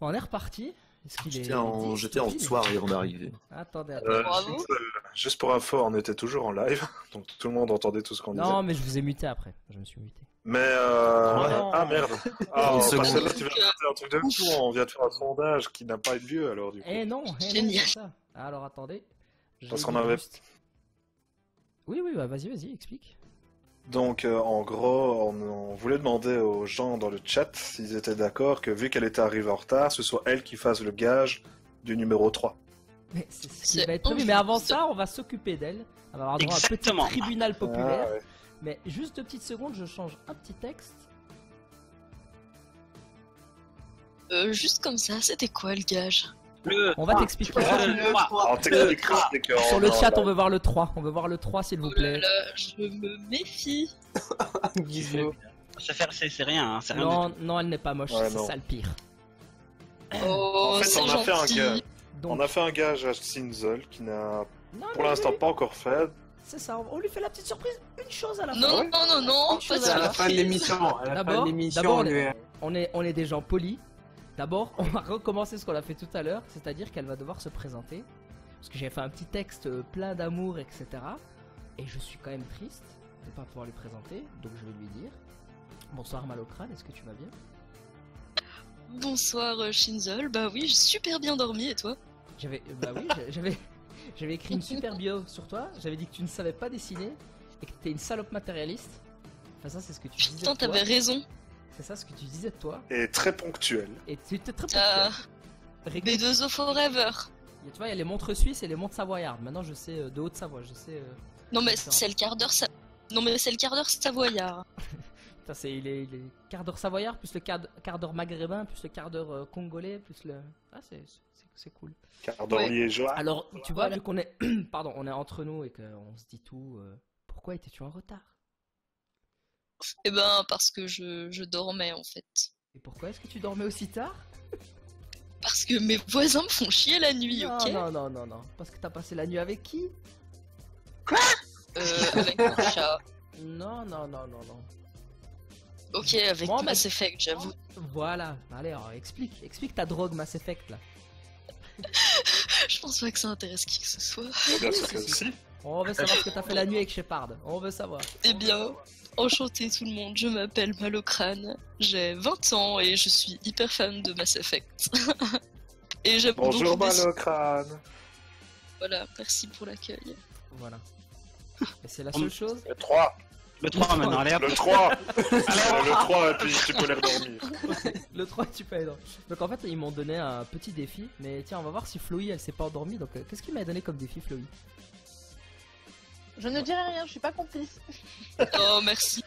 Bon, on est reparti. Est-ce qu'il est. J'étais en, 10, j'étais en soirée avant d'arriver. Attendez, attendez. Euh, Bravo. juste, euh, juste pour info, on était toujours en live, donc tout le monde entendait tout ce qu'on disait. Non, mais je vous ai muté après. Je me suis muté. Mais euh... Oh ah merde. Ah, là, tu faire un truc de fou. On vient de faire un sondage qui n'a pas eu lieu alors du coup. Eh non, eh non, ça. Alors attendez. Parce qu'on avait- Oui, oui, bah vas-y, vas-y, explique. Donc euh, en gros, on, on voulait demander aux gens dans le chat s'ils étaient d'accord que vu qu'elle était arrivée en retard, ce soit elle qui fasse le gage du numéro 3. Mais c'est ce qui va être prévu. Mais avant ça, on va s'occuper d'elle. On va avoir droit à un petit Exactement. tribunal populaire. Ah, ouais. Mais juste deux petites secondes, je change un petit texte. Euh, juste comme ça, c'était quoi le gage? Le On va trois. t'expliquer. Le Sur le chat, on veut voir le 3. On veut voir le 3, s'il vous plaît. je me méfie. C'est c'est rien, hein, c'est rien du Non, non, elle n'est pas moche. Ouais, c'est ça le pire. Oh, En fait, c'est on a fait un gentil. gage. Donc, On a fait un gage à Sinzel qui n'a pour l'instant pas encore fait. C'est ça. On lui fait la petite surprise. Une chose à la fin. Non, non, non, non, pas à la fin de l'émission. À la fin D'abord- On est, on est des gens polis. D'abord, on va recommencer ce qu'on a fait tout à l'heure, c'est-à-dire qu'elle va devoir se présenter. Parce que j'ai fait un petit texte euh, plein d'amour, etc. Et je suis quand même triste de ne pas pouvoir lui présenter, donc je vais lui dire Bonsoir Malocrane, est-ce que tu vas bien? Bonsoir euh, Shinzol, bah oui, j'ai super bien dormi et toi? J'avais, euh, bah oui, j'a- j'avais, j'avais écrit une super bio sur toi. J'avais dit que tu ne savais pas dessiner et que tu étais une salope matérialiste. Enfin, ça, c'est ce que tu disais. Putain, t'avais raison. C'est ça ce que tu disais de toi. Et très ponctuel. Et tu étais très Ah, ponctuel. B2O Forever. Et Tu vois, il y a les montres suisses et les montres savoyardes. Maintenant, je sais euh, de Haute-Savoie. Je sais. euh, Non mais c'est le quart d'heure sa... Non mais c'est le quart d'heure savoyard. Putain, c'est il est, il est quart d'heure savoyard, plus le quart quart d'heure maghrébin, plus le quart d'heure euh, congolais, plus le. Ah, c'est, c'est, cool. Dans Ouais. liégeois. Alors, tu vois, Voilà. vu qu'on est. Pardon, on est entre nous et qu'on se dit tout. euh, pourquoi étais-tu en retard? Eh ben parce que je, je dormais en fait. Et pourquoi est-ce que tu dormais aussi tard? Parce que mes voisins me font chier la nuit, non, ok? non, non, non, non. Parce que t'as passé la nuit avec qui? Euh, avec mon chat. Non, non, non, non, non. Ok, avec Moi, Mass Effect, j'avoue. Voilà. Allez, alors, explique, explique ta drogue Mass Effect là. Je pense pas que ça intéresse qui que ce soit. Bien sûr que si. On veut savoir ce que t'as fait la nuit avec Shepard. On veut savoir. Eh bien, enchanté tout le monde, je m'appelle Malocrane, j'ai 20 ans et je suis hyper fan de Mass Effect. et j'aime Bonjour des- Malocrane. Voilà, merci pour l'accueil. Voilà. Et c'est la seule chose Le 3. Le 3 maintenant, allez. Le 3. le 3 et puis tu peux les redormir. Le 3, tu peux aller dans- Donc en fait, ils m'ont donné un petit défi. Mais tiens, on va voir si Floy elle s'est pas endormie. Donc euh, qu'est-ce qu'il m'a donné comme défi, Floy Je ne dirai rien, je suis pas complice. Oh, merci.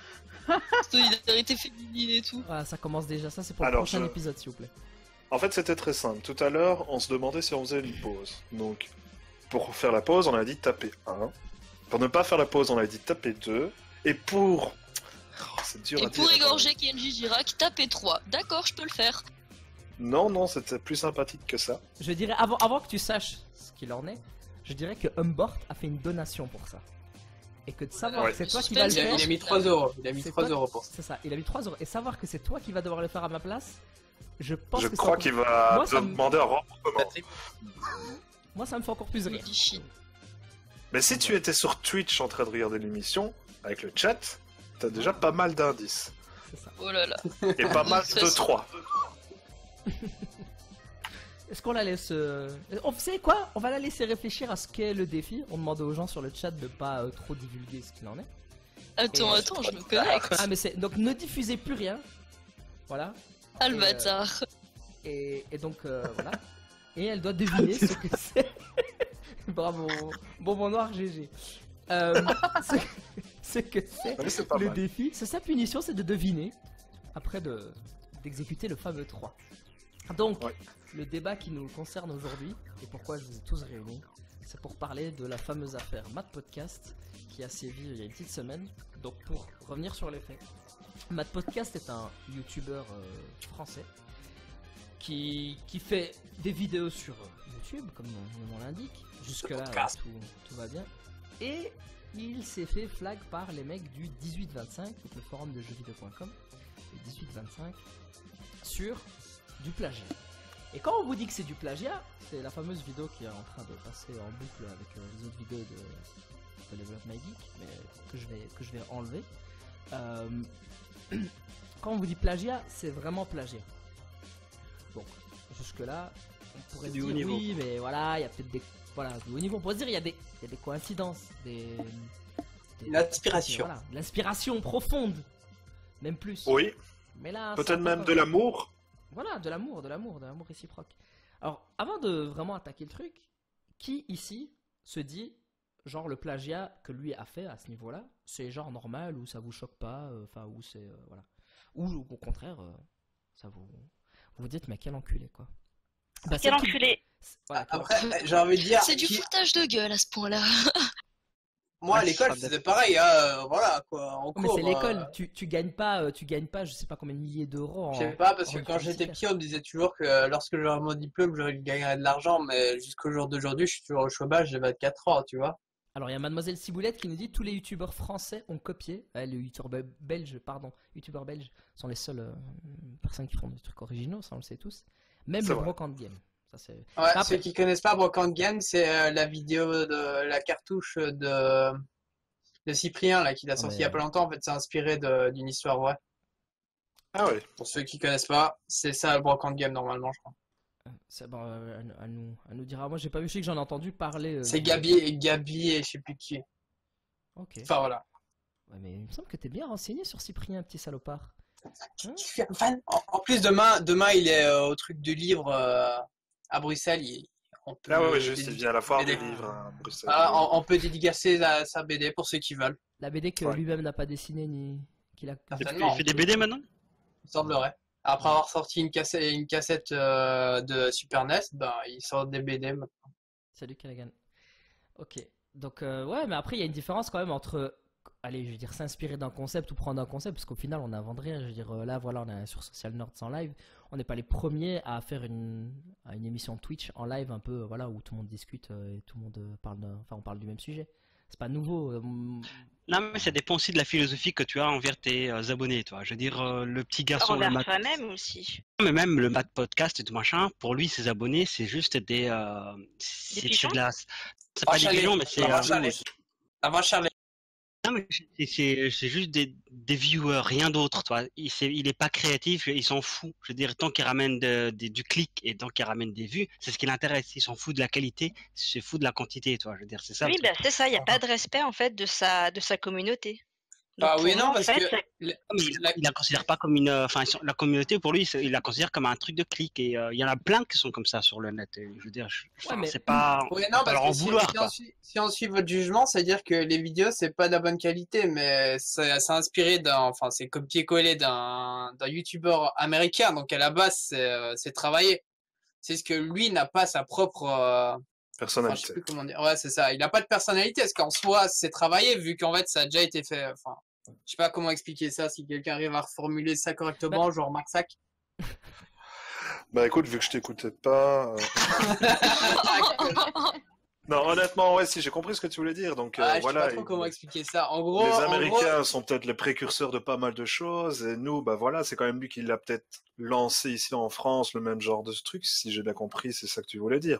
Solidarité féminine et tout. Voilà, ça commence déjà. Ça, c'est pour le Alors, prochain je- épisode, s'il vous plaît. En fait, c'était très simple. Tout à l'heure, on se demandait si on faisait une pause. Donc, pour faire la pause, on a dit taper 1. Pour ne pas faire la pause, on a dit taper 2. Et pour. Oh, c'est dur Et à pour dire. égorger Kenji Girac, tapez 3. D'accord, je peux le faire. Non, non, c'était plus sympathique que ça. Je dirais, avant, avant que tu saches ce qu'il en est, je dirais que Humbort a fait une donation pour ça. Et que de savoir Ouais. que c'est toi qui Il vas a- le faire. il a mis 3 euros. Il a mis C'est 3 toi- euros pour ça. C'est ça, il a mis 3 euros. Et savoir que c'est toi qui vas devoir le faire à ma place, je pense Je que crois qu'il va Moi, ça me- demander un remboursement. Moi, ça me fait encore plus rire. Mais si tu étais sur Twitch en train de regarder l'émission, avec le chat, t'as déjà pas mal d'indices. C'est ça. Oh là là. Et pas mal de 3. Est-ce qu'on la laisse. euh, On vous savez quoi? On va la laisser réfléchir à ce qu'est le défi. On demandait aux gens sur le chat de pas euh, trop divulguer ce qu'il en est. Attends, Et- attends, je me connecte. Ah, mais c'est. Donc ne diffusez plus rien. Voilà. Ah le Et, euh, bâtard. Et, et donc euh, voilà. Et elle doit deviner ce que c'est. Bravo. Bonbon noir GG. Euh, ce, ce que c'est Mais c'est pas le mal. défi. C'est sa punition, c'est de deviner. Après de d'exécuter le fameux 3. Donc, Ouais. le débat qui nous concerne aujourd'hui, et pourquoi je vous ai tous réunis, c'est pour parler de la fameuse affaire Matt Podcast qui a sévi il y a une petite semaine. Donc, pour revenir sur les faits, Matt Podcast est un youtubeur euh, français qui, qui fait des vidéos sur euh, YouTube, comme son nom l'indique. Jusque-là, podcast. tout, tout va bien. Et il s'est fait flag par les mecs du 1825, donc le forum de jeuxvideo.com, le 1825, sur du plagiat. Et quand on vous dit que c'est du plagiat, c'est la fameuse vidéo qui est en train de passer en boucle avec euh, les autres vidéos de, de Level Up My Geek, mais que je vais, que je vais enlever. Euh, quand on vous dit plagiat, c'est vraiment plagiat. Bon, jusque-là, on pourrait Du dire haut niveau. oui, mais voilà, il y a peut-être des. Voilà, du haut niveau. On pourrait se dire il y, a des- il y a des coïncidences, des. des- L'inspiration. Voilà, de l'inspiration profonde, même plus. Oui, Mais là, peut-être peu même de l'amour. Voilà, de l'amour, de l'amour, de l'amour réciproque. Alors, avant de vraiment attaquer le truc, qui ici se dit, genre le plagiat que lui a fait à ce niveau-là, c'est genre normal ou ça vous choque pas, euh, enfin, ou c'est. euh, voilà. Ou au contraire, euh, ça vous. Vous vous dites, mais quel enculé, quoi. Bah, Quel qui- enculé Voilà, quoi. Après, j'ai envie de dire. C'est du qui- foutage de gueule à ce point-là. Moi, à l'école, c'était pareil, hein, euh, voilà, quoi. En Mais cours, c'est l'école, euh, tu, tu gagnes pas, euh, tu gagnes pas, je sais pas combien de milliers d'euros en. Je sais pas, parce que quand j'étais petit, on me disait toujours que lorsque j'aurais mon diplôme, j'aurais gagnerais de l'argent, mais jusqu'au jour d'aujourd'hui, je suis toujours au chômage, j'ai 24 ans, tu vois. Alors il y a Mademoiselle Ciboulette qui nous dit tous les youtubeurs français ont copié. Euh, les youtubeurs belges, pardon, youtubeurs belges sont les seules euh, personnes qui font des trucs originaux, ça on le sait tous. Même le brocante game. Ça c'est. Ouais, Après- ceux qui connaissent pas Brocante Game, c'est euh, la vidéo de la cartouche de, de Cyprien, là, qu'il a Ah, sorti mais- il y a pas longtemps. En fait, c'est inspiré de- d'une histoire vraie. Ah ouais. Pour ceux qui connaissent pas, c'est ça le Brocante Game, normalement, je crois. c'est bon, euh, à, à nous, à nous dira. Moi j'ai pas vu, je sais que j'en ai entendu parler. euh, C'est Gabi et Gabi et je sais plus qui. Ok. Enfin, voilà. Ouais, mais il me semble que t'es bien renseigné sur Cyprien, petit salopard. Fan. En, en plus, demain, demain, il est euh, au truc du livre euh, à Bruxelles. il- on peut Ah juste, il vient à la foire des livres à Bruxelles. Ah, on, on peut dédicacer sa, sa BD pour ceux qui veulent. La BD que Ouais. lui-même n'a pas dessinée ni qu'il a. Il fait des BD maintenant? Il semblerait. Après avoir sorti une cassette, une cassette euh, de Super NES, ben, il sort des BD. maintenant. Salut Callaghan. Ok. Donc, euh, ouais, mais après, il y a une différence quand même entre, allez, je veux dire, s'inspirer d'un concept ou prendre un concept, parce qu'au final, on n'invente rien. Je veux dire, euh, là, voilà, on est sur Social Nerds en live. On n'est pas les premiers à faire une, à une émission Twitch en live, un peu, euh, voilà, où tout le monde discute euh, et tout le monde parle, enfin, on parle du même sujet. C'est pas nouveau. Non, mais ça dépend aussi de la philosophie que tu as envers tes euh, abonnés, toi. Je veux dire, euh, le petit garçon, le Envers mat... toi-même aussi. mais même le mat podcast et tout machin, pour lui, ses abonnés, c'est juste des. euh, c'est de la. C'est Ah, pas des Charlie. pigeons, mais c'est. Ah, euh, Charlie. Avant Charlie. Non, mais c'est- juste des, des viewers, rien d'autre, toi. Il, il est pas créatif, il s'en fout. Je veux dire, tant qu'il ramène de- du clic et tant qu'il ramène des vues, c'est ce qui l'intéresse. Il s'en fout de la qualité, il se fout de la quantité, toi. Je veux dire, c'est ça. Oui, bah, c'est ça, il n'y a pas de respect en fait de sa, de sa communauté. Bah Donc, oui, non, parce fait, que. il, la- il la considère pas comme une. euh, Enfin, la communauté pour lui, il la considère comme un truc de clic. Et euh, il y en a plein qui sont comme ça sur le net. Et je veux dire, mais- c'est pas. Oui, on non, parce en si, vouloir, si on suit, si on suit votre jugement, c'est-à-dire que les vidéos, c'est pas de la bonne qualité, mais c'est inspiré d'un, enfin, c'est copié-collé d'un d'un youtubeur américain, donc à la base, c'est euh, c'est travaillé. C'est ce que lui n'a pas sa propre, euh, enfin, je sais Personnalité. plus comment dire. Ouais, c'est ça. Il n'a pas de personnalité, parce qu'en soi, c'est travaillé, vu qu'en fait, ça a déjà été fait. Enfin, je sais pas comment expliquer ça, si quelqu'un arrive à reformuler ça correctement, genre Marc Sac. Bah écoute, vu que je t'écoutais pas. euh, Non, honnêtement, ouais, si j'ai compris ce que tu voulais dire. Donc euh, Ah, je voilà. sais pas trop et- comment expliquer ça. En gros, les en gros, Américains sont peut-être les précurseurs de pas mal de choses, et nous, bah voilà, c'est quand même lui qui l'a peut-être lancé ici en France, le même genre de truc, si j'ai bien compris, c'est ça que tu voulais dire.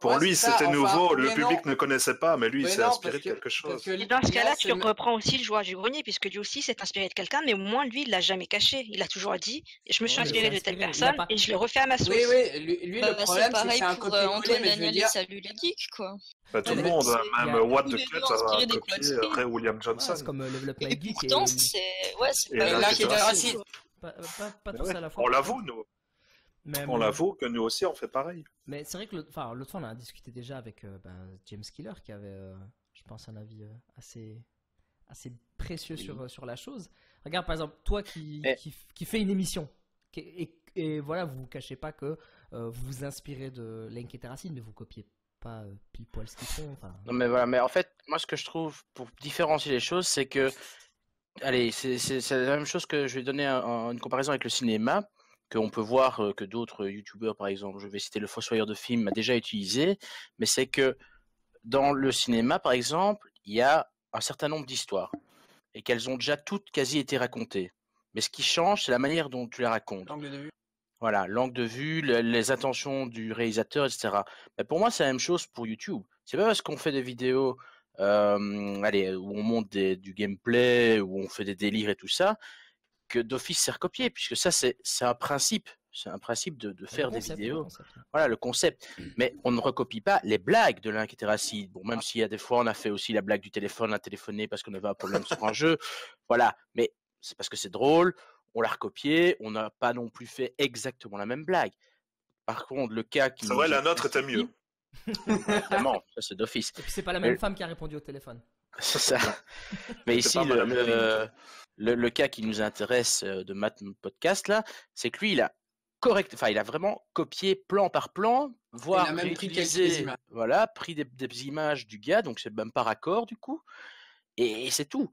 Pour Ouais, lui, c'était enfin, nouveau, le public non. ne connaissait pas, mais lui, il s'est inspiré de que- quelque chose. que dans ce là, cas-là, tu reprends aussi le joueur du grenier, puisque lui aussi s'est inspiré de quelqu'un, mais au moins lui, il l'a jamais caché. Il a toujours dit Je me suis Ouais, inspiré de telle personne pas- et je le refais à ma sauce. Oui, oui, lui, lui, Bah, le c'est problème, c'est que c'est un pour euh, copier-coller, Antoine mais je veux dire. Salut les geeks, quoi. Bah, tout Ouais, le monde, même a- What the Cut a des copié après William Johnson. c'est comme euh, Level Up My Et Geek. pourtant, c'est ouais, c'est pas. Pas, tous à la fois. on l'avoue, nous. Mais, On l'avoue que nous aussi, on fait pareil. Mais c'est vrai que l'autre enfin, l'autre fois, on a discuté déjà avec euh, ben, James Killer qui avait, euh, je pense, un avis euh, assez, assez précieux sur, sur la chose. Regarde, par exemple, toi qui, Mais- qui, qui fais une émission, qui- et, et voilà, vous vous cachez pas que euh, vous vous inspirez de Link et Terracine, mais vous copiez pas pile poil ce qu'ils font. enfin, Non mais voilà, mais en fait, moi ce que je trouve pour différencier les choses, c'est que, allez, c'est c'est- c'est la même chose que je vais donner un- un- une comparaison avec le cinéma, qu'on peut voir euh, que d'autres youtubeurs, par exemple, je vais citer le Fossoyeur de film, a déjà utilisé, mais c'est que dans le cinéma, par exemple, il y a un certain nombre d'histoires et qu'elles ont déjà toutes quasi été racontées. Mais ce qui change, c'est la manière dont tu les racontes. L'angle de vue. Voilà, l'angle de vue, le- les intentions du réalisateur, etc. Mais pour moi, c'est la même chose pour YouTube. C'est pas parce qu'on fait des vidéos, euh, allez, où on monte des- du gameplay, où on fait des délires et tout ça, que d'office c'est recopié, puisque ça, c'est un principe. C'est un principe de, faire des concept, vidéos. Voilà le concept. Mais on ne recopie pas les blagues de l'interacide. Bon, même s'il y a des fois, on a fait aussi la blague du téléphone, on a téléphoné parce qu'on avait un problème sur un jeu. Voilà. Mais c'est parce que c'est drôle, on l'a recopié, on n'a pas non plus fait exactement la même blague. Par contre, le cas qui. C'est vrai, la nôtre était mieux. Évidemment, ça c'est d'office. Et puis c'est pas la Mais- même femme qui a répondu au téléphone. C'est ça. Mais ici, le, le- le cas qui nous intéresse euh, de Matt Podcast, là, c'est que lui, il a correct, enfin, il a vraiment copié plan par plan, voire même pris quelques réutilisé- images. voilà, pris des, des images du gars, donc c'est même pas raccord du coup, et, et c'est tout.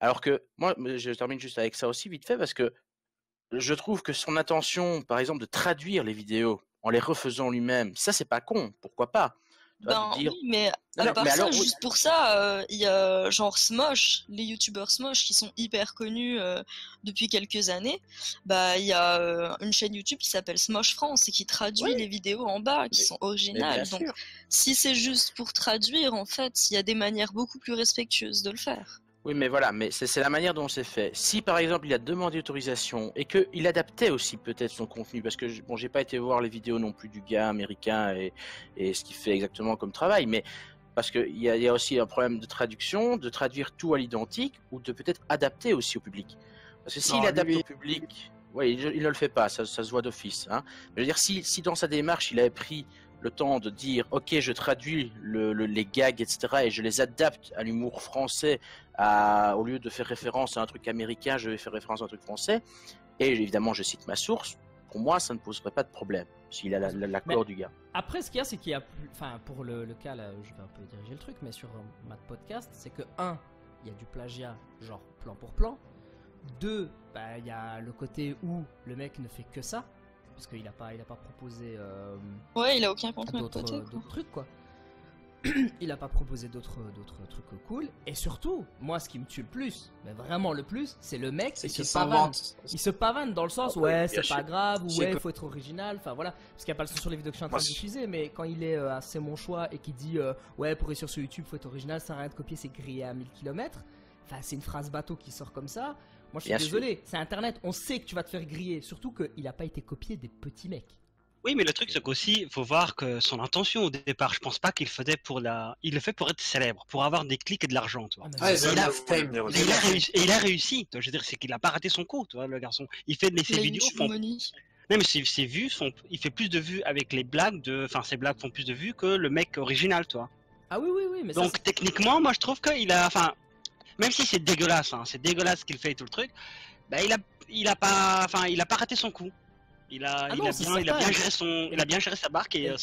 Alors que moi, je termine juste avec ça aussi vite fait parce que je trouve que son intention, par exemple, de traduire les vidéos en les refaisant lui-même, ça c'est pas con, pourquoi pas? Ben dire- oui, mais à non, part mais ça, alors, oui. juste pour ça, euh, il y a genre Smosh, les youtubeurs Smosh qui sont hyper connus euh, depuis quelques années. Bah, il y a euh, une chaîne YouTube qui s'appelle Smosh France et qui traduit les vidéos en bas, qui Mais- sont originales. Donc, si c'est juste pour traduire, en fait, il y a des manières beaucoup plus respectueuses de le faire. Oui, mais voilà, mais c'est la manière dont c'est fait. Si par exemple il a demandé autorisation et qu'il adaptait aussi peut-être son contenu, parce que je- bon, j'ai pas été voir les vidéos non plus du gars américain et, et ce qu'il fait exactement comme travail, mais parce qu'il y, a- il y a aussi un problème de traduction, de traduire tout à l'identique ou de peut-être adapter aussi au public. Parce que s'il adapte lui- au public, oui, il, il ne le fait pas, ça, ça se voit d'office. Hein. Je veux dire, si, si dans sa démarche il avait pris le temps de dire ok je traduis le- le- les gags etc et je les adapte à l'humour français à- au lieu de faire référence à un truc américain je vais faire référence à un truc français et évidemment je cite ma source pour moi ça ne poserait pas de problème s'il a la- la- l'accord du gars Après, ce qu'il y a, c'est qu'il y a. Enfin, pour le, le cas, là, je vais un peu diriger le truc, mais sur euh, Matt Podcast, c'est que, un, il y a du plagiat, genre plan pour plan. Deux, bah, il y a le côté où le mec ne fait que ça, parce qu'il a pas, il a pas proposé euh, Ouais, il a aucun contenu d'autres d'autres trucs, quoi. il a pas proposé d'autres d'autres trucs cool. Et surtout, moi, ce qui me tue le plus, mais vraiment le plus, c'est le mec qui se pavane. Il se pavane dans le sens, Ah, ouais, c'est pas grave, ou C'est ouais, il faut être original, enfin voilà. Parce qu'il n'y a pas le son sur les vidéos que je suis en train c'est- d'utiliser, mais quand il est euh, C'est mon choix et qu'il dit, euh, ouais, pour réussir sur YouTube, faut être original, ça sert à rien de copier, c'est grillé à 1000 km. Enfin, c'est une phrase bateau qui sort comme ça. Moi, je suis Bien désolé, c'est internet, on sait que tu vas te faire griller, surtout qu'il a pas été copié des petits mecs. Oui, mais le truc, c'est qu'aussi, il faut voir que son intention au départ, je pense pas qu'il faisait pour la. Il le fait pour être célèbre, pour avoir des clics et de l'argent, tu vois. Ah, c'est il a- la fame. Et il a réussi, et il a réussi. tu vois, Je veux dire, c'est qu'il a pas raté son coup, tu vois, le garçon. Il fait mais ses vidéos font. Ses, ses vues sont. Il fait plus de vues avec les blagues de. Enfin, ses blagues font plus de vues que le mec original, tu vois. Ah oui, oui, oui, mais ça, Donc techniquement, moi je trouve qu'il a, enfin, même si c'est dégueulasse, hein, c'est dégueulasse ce qu'il fait et tout le truc, bah il a, il a pas, enfin, il a pas raté son coup. Il a, Ah il, non, a c'est bien, il a certain. bien géré son, il a bien géré sa barque et. Et- euh,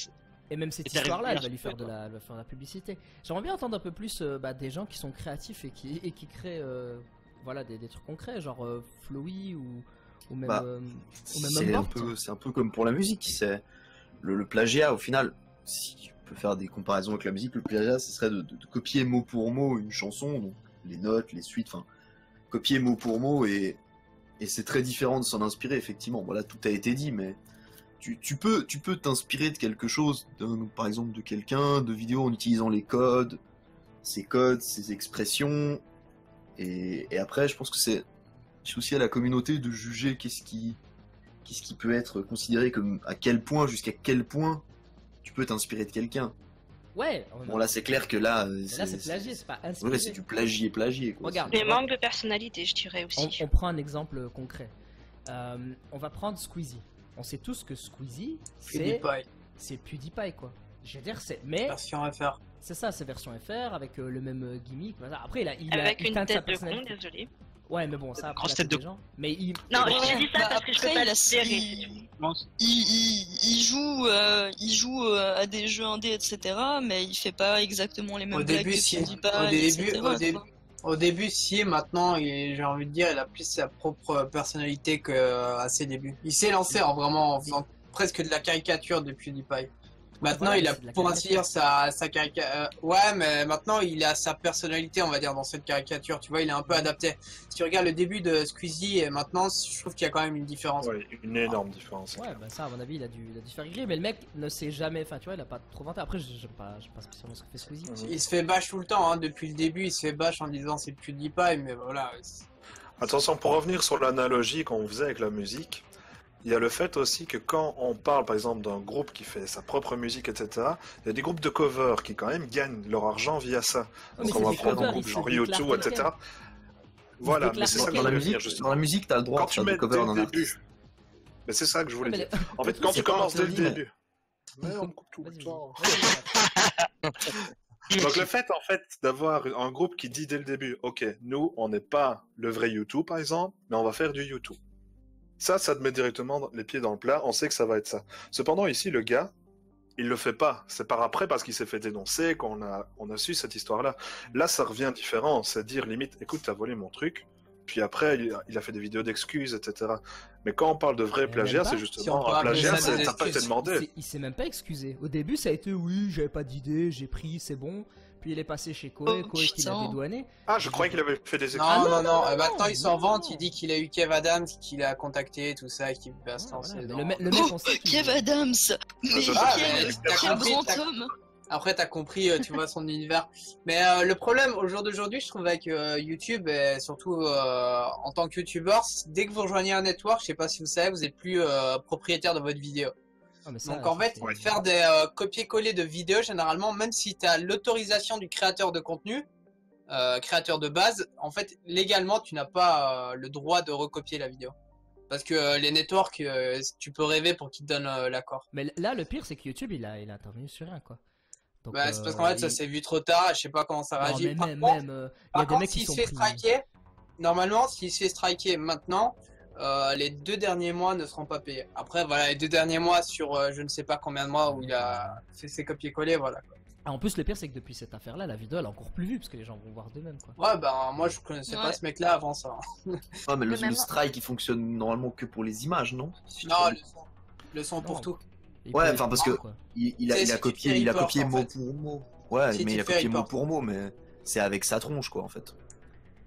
Et même cette histoire-là, elle va lui faire de la, faire de la publicité. J'aimerais bien entendre un peu plus euh, bah, des gens qui sont créatifs et qui, et qui créent euh, voilà, des, des trucs concrets, genre euh, Flowy ou, ou même, Bah, euh, ou même C'est un, peu, c'est un peu comme pour la musique. C'est le, le plagiat, au final, si tu peux faire des comparaisons avec la musique, le plagiat, ce serait de, de- de copier mot pour mot une chanson, donc les notes, les suites, enfin, copier mot pour mot et, et c'est très différent de s'en inspirer, effectivement. Voilà, tout a été dit, mais tu, tu peux tu peux t'inspirer de quelque chose, par exemple de quelqu'un, de vidéos en utilisant les codes, ses codes, ses expressions, et, après, je pense que c'est c'est aussi à la communauté de juger qu'est-ce qui, qu'est-ce qui peut être considéré comme à quel point, jusqu'à quel point tu peux t'inspirer de quelqu'un. Ouais, on- Bon là c'est clair que là, euh, là c'est plagié, c'est pas inspiré. Ouais, c'est du quoi. Regarde. Mais manque de personnalité, je dirais On, aussi. on prend un exemple concret. Euh, on va prendre Squeezie. On sait tous que Squeezie, c'est PewDiePie, c'est PewDiePie quoi. Je veux dire, c'est mais version FR. c'est ça, c'est version FR avec euh, le même euh, gimmick. voilà. Après, il a, il a- il une sa tête de con, désolé. Ouais, mais bon, ça Grosse la tête de gens. Mais il. Non, mais- je dis ça Bah, parce que je peux pas il, a- le gérer. il, il, il- joue, euh, il joue euh, à des jeux indés, etc. Mais il fait pas exactement les mêmes Au blagues début, que si. Au début, etc., au début, vois. au début, si. Maintenant, j'ai envie de dire, il a plus sa propre personnalité qu'à ses débuts. Il s'est lancé en vraiment en faisant presque de la caricature de PewDiePie. Maintenant, Voilà, il a pour ainsi dire sa, sa caricature. ouais, mais maintenant, il a sa personnalité, on va dire, dans cette caricature. Tu vois, il est un peu adapté. Si tu regardes le début de Squeezie et maintenant, je trouve qu'il y a quand même une différence. Ouais, une énorme différence. Ouais, bah ça, à mon avis, il a dû, il a dû faire régler, mais le mec ne sait jamais, enfin, tu vois, il a pas trop vanté. Après, j'aime pas, pas spécialement ce que fait Squeezie. Mhm. Il se fait bâche tout le temps, hein. depuis le début, il se fait bâche en disant c'est PewDiePie, mais voilà. Attention, pour revenir sur l'analogie qu'on faisait avec la musique, il y a le fait aussi que quand on parle par exemple d'un groupe qui fait sa propre musique, etc., il y a des groupes de covers qui quand même gagnent leur argent via ça. Mais Donc on va prendre un groupe genre YouTube, etc. Voilà, mais c'est ça que Dans je la voulais musique, dire dans justement. la musique, t'as le droit Quand de tu faire mets dès le artiste. début, mais c'est ça que je voulais mais dire. En fait, quand tu commences dès le début, mais on me coupe tout le temps. Donc le fait en fait d'avoir un groupe qui dit dès le début, ok, nous on n'est pas le vrai YouTube par exemple, mais on va faire du YouTube. Ça, ça te met directement les pieds dans le plat. On sait que ça va être ça. Cependant ici, le gars, il le fait pas. C'est par après parce qu'il s'est fait dénoncer qu'on a on a su cette histoire-là. Là, ça revient différent. C'est dire limite, écoute, t'as volé mon truc. Puis après, il a, il a fait des vidéos d'excuses, etc. Mais quand on parle de vrai plagiat, c'est Si justement peut un plagiat, t'as pas été demandé. Il s'est même pas excusé. Au début, ça a été oui, j'avais pas d'idée, j'ai pris, c'est bon. Puis il est passé chez Koei, Oh, Koei qui l'a dédouané. Ah, je croyais qu'il avait fait des excuses. Non, Ah, non, non, non, non, euh, non, maintenant il s'en non, vante, non. il dit qu'il a eu Kev Adams, qu'il a contacté, tout ça, et qu'il va se Ah, lancer. Mais le, me- le mec, Oh, on sait Kev Adams Mais je- Ah, quel, mais quel grand homme Après, t'as compris, euh, tu vois, son univers. Mais euh, le problème, au jour d'aujourd'hui, je trouve avec euh, YouTube, et surtout euh, en tant que YouTuber, dès que vous rejoignez un network, je sais pas si vous savez, vous êtes plus euh, propriétaire de votre vidéo. Ah, mais ça, Donc en fait, faire des euh, copier-coller de vidéos, généralement, même si tu as l'autorisation du créateur de contenu, euh, créateur de base, en fait, légalement, tu n'as pas euh, le droit de recopier la vidéo. Parce que les networks, euh, tu peux rêver pour qu'ils te donnent euh, l'accord. Mais là, le pire, c'est que YouTube, il a, il a intervenu sur rien, quoi. Donc, Bah, c'est parce qu'en fait, ça s'est vu trop tard, je sais pas comment ça Non, réagit. mais Par même, contre, même, euh, il y a des mecs s'il se fait pris. striker, normalement, s'il se fait striker maintenant, euh, les deux derniers mois ne seront pas payés. Après, voilà, les deux derniers mois sur euh, je ne sais pas combien de mois où il a fait ses copier-coller, voilà. Ah, en plus, le pire, c'est que depuis cette affaire-là, la vidéo, elle est encore plus vue, parce que les gens vont voir d'eux-mêmes, quoi. Ouais, ben moi je connaissais pas Ouais. ce mec-là avant ça. Ah, mais le, Le même- le strike, il fonctionne normalement que pour les images, non? Non, le son, le son pour tout. Ouais, enfin, parce ah, que- quoi. il, il a, C'est il si a tu copié, il a copié mot pour mot. Ouais, Si mais il a copié mot pour mot, mais c'est avec sa tronche, quoi, en fait.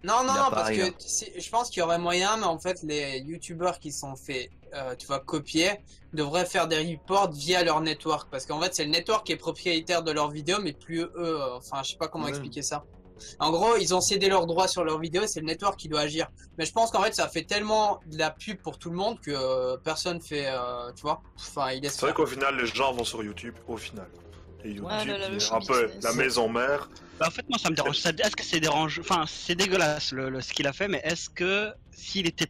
Non, non, non, parce rien. que je pense qu'il y aurait moyen, mais en fait, les youtubeurs qui sont fait, euh, tu vois, copier, devraient faire des reports via leur network. Parce qu'en fait, c'est le network qui est propriétaire de leurs vidéos, mais plus eux. euh, Enfin, je sais pas comment Ouais. expliquer ça. En gros, ils ont cédé leurs droits sur leurs vidéos, c'est le network qui doit agir. Mais je pense qu'en fait, ça fait tellement de la pub pour tout le monde que euh, personne fait, euh, tu vois. Enfin, il laisse C'est vrai qu'au final, les gens vont sur YouTube, au final. Et YouTube, Ah là là, le il est show un peu la maison mère. Bah, en fait, moi, ça me dérange. Est-ce que c'est dérange Enfin, c'est dégueulasse le, le- ce qu'il a fait, mais est-ce que s'il était.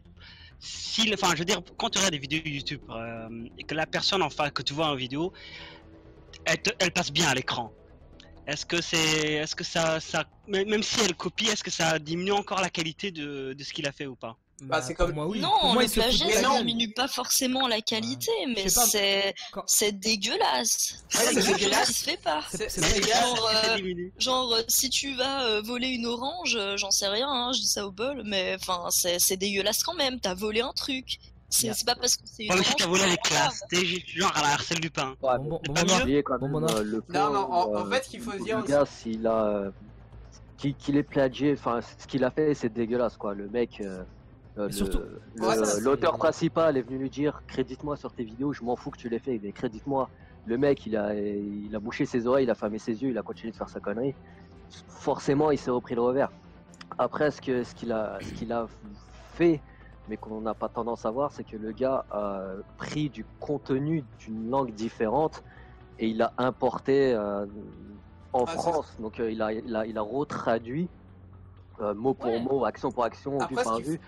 S'il, enfin, je veux dire, quand tu regardes des vidéos YouTube euh, et que la personne enfin que tu vois en vidéo, elle, te- elle passe bien à l'écran. Est-ce que c'est, est-ce que ça, ça, même même si elle copie, est-ce que ça diminue encore la qualité de, de ce qu'il a fait ou pas? Bah, c'est pour comme- moi, oui. Non, moi, le plagiat, la ça non. diminue pas forcément la qualité, mais sais pas, c'est quand- c'est dégueulasse. Ouais, C'est c'est dégueulasse. qui se fait pas. C'est- C'est c'est c'est pas- dégueulasse. Genre, Ça euh, diminue. genre euh, si tu vas euh, voler une orange, euh, j'en sais rien, hein, je dis ça au bol, mais enfin c'est c'est dégueulasse quand même. T'as volé un truc. C'est Yeah. c'est pas parce que c'est une Ouais, mais si orange. t'as volé c'est grave. classes, t'es genre à la Marcel Lupin. Ouais, Bon, mais bon, c'est bon, non. le Non, mais en- fait, ce qu'il faut dire le aussi- gars, s'il a. qu'il qu'il est plagié, enfin, ce qu'il a fait, c'est dégueulasse, quoi. Le mec. Euh, surtout- Ouais, L'auteur principal est venu lui dire crédite-moi sur tes vidéos, je m'en fous que tu l'aies fait, mais crédite-moi. Le mec, il a, il a bouché ses oreilles, il a fermé ses yeux, il a continué de faire sa connerie. Forcément, il s'est repris le revers. Après, ce qu'il a, ce qu'il a fait, mais qu'on n'a pas tendance à voir, c'est que le gars a pris du contenu d'une langue différente et il l'a importé euh, en Ah, France. Donc euh, il, a, il, a, il a retraduit euh, mot pour Ouais. mot, action pour action, vue Après, par vue,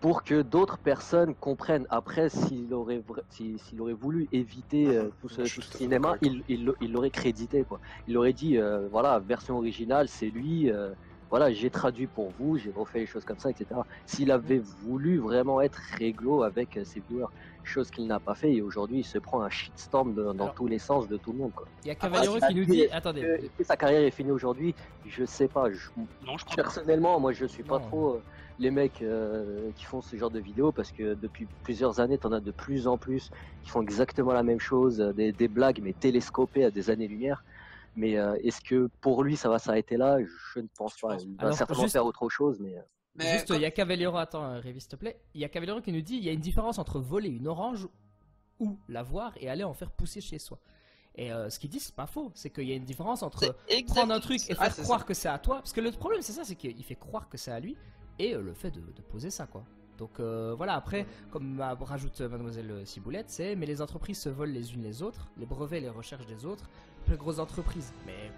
pour que d'autres personnes comprennent. Après, s'il aurait, s'il aurait voulu éviter euh, tout ce, tout cinéma, il l'aurait crédité. Quoi. Il aurait dit, euh, voilà, version originale, c'est lui. euh, voilà, j'ai traduit pour vous, j'ai refait les choses comme ça, etc. S'il avait voulu vraiment être réglo avec euh, ses viewers, chose qu'il n'a pas fait, et aujourd'hui il se prend un shitstorm de- dans Alors- tous les sens de tout le monde. Quoi. Il y a Après, Cavallero si qui nous dit. Attendez. euh, sa carrière est finie aujourd'hui, je sais pas. Je, Non, je crois pas. personnellement, moi je suis pas trop euh, les mecs euh, qui font ce genre de vidéos parce que depuis plusieurs années, t'en as de plus en plus qui font exactement la même chose, euh, des, des blagues mais télescopées à des années-lumière. Mais euh, est-ce que pour lui ça va s'arrêter là? Je ne pense pas. Il va Alors, certainement juste- faire autre chose, mais. Mais Juste, il y a Cavallero, attends, euh, Révi, s'il te plaît. Il y a Cavallero qui nous dit il y a une différence entre voler une orange ou la voir et aller en faire pousser chez soi. Et euh, ce qu'il dit, c'est pas faux. C'est qu'il y a une différence entre prendre un truc et. Ah, faire croire que c'est à toi. Parce que le problème, c'est ça, c'est qu'il fait croire que c'est à lui et euh, le fait de, poser ça, quoi. Donc euh, voilà, après, comme rajoute euh, Mademoiselle Ciboulette, c'est mais les entreprises se volent les unes les autres, les brevets et les recherches des autres, les grosses entreprises. Mais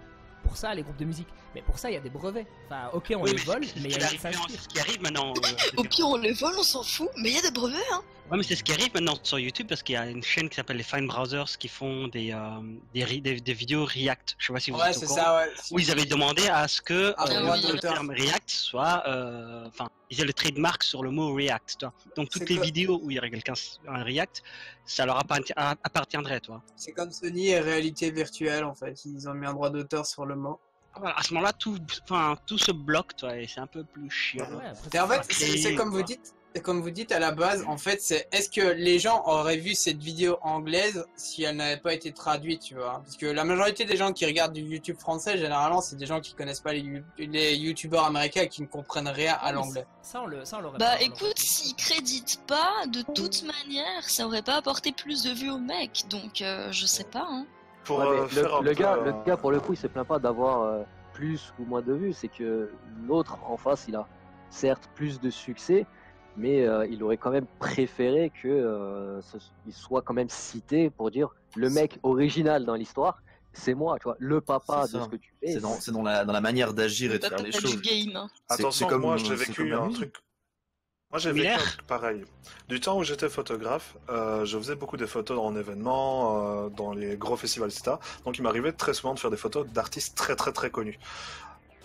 pour ça, les groupes de musique. Mais pour ça, il y a des brevets. Enfin, ok, on Oui, les mais vole, mais il y a ça ce qui arrive maintenant. euh, Au pire, on les vole, on s'en fout, mais il y a des brevets, hein. Ouais, mais c'est ce qui arrive maintenant sur YouTube parce qu'il y a une chaîne qui s'appelle les Fine Browsers qui font des, euh, des, des, des vidéos React. Je sais pas si vous ouais, c'est ça, ouais. Où ils avaient demandé à ce que Ah, euh, le terme React soit, euh, enfin, ils aient le trademark sur le mot React. Toi. Donc toutes les quoi vidéos où il y aurait quelqu'un un React, ça leur appartiendrait, toi. C'est comme Sony et réalité virtuelle en fait. Ils ont mis un droit d'auteur sur le mot. Voilà, à ce moment-là, tout, enfin, tout se bloque, toi, et c'est un peu plus chiant. Ouais, après, Et en c'est- fait, c'est comme vous dites. Comme vous dites à la base, en fait, c'est est-ce que les gens auraient vu cette vidéo anglaise si elle n'avait pas été traduite, tu vois? Parce que la majorité des gens qui regardent du YouTube français, généralement, c'est des gens qui connaissent pas les, les YouTubeurs américains et qui ne comprennent rien à l'anglais. Ça, on le, ça, on l'aurait Bah pas, écoute, s'ils créditent pas, de toute manière, ça aurait pas apporté plus de vues au mec, donc euh, je sais pas, hein. Pour Ouais, mais euh, faire le, un le peu gars, le gars, pour le coup, il se plaint pas d'avoir euh, plus ou moins de vues. C'est que l'autre en face, il a certes plus de succès, mais euh, il aurait quand même préféré que euh, ce- il soit quand même cité pour dire le mec original dans l'histoire, c'est moi, tu vois, le papa C'est de ce que tu fais. C'est dans, la, dans la manière d'agir et de faire les choses. game. hein. C'est- Attention, comme- moi j'ai vécu un truc. Moi j'ai vécu Miller. un truc pareil. Du temps où j'étais photographe, euh, je faisais beaucoup des photos en événements, euh, dans les gros festivals, etc. Donc il m'arrivait très souvent de faire des photos d'artistes très très très connus.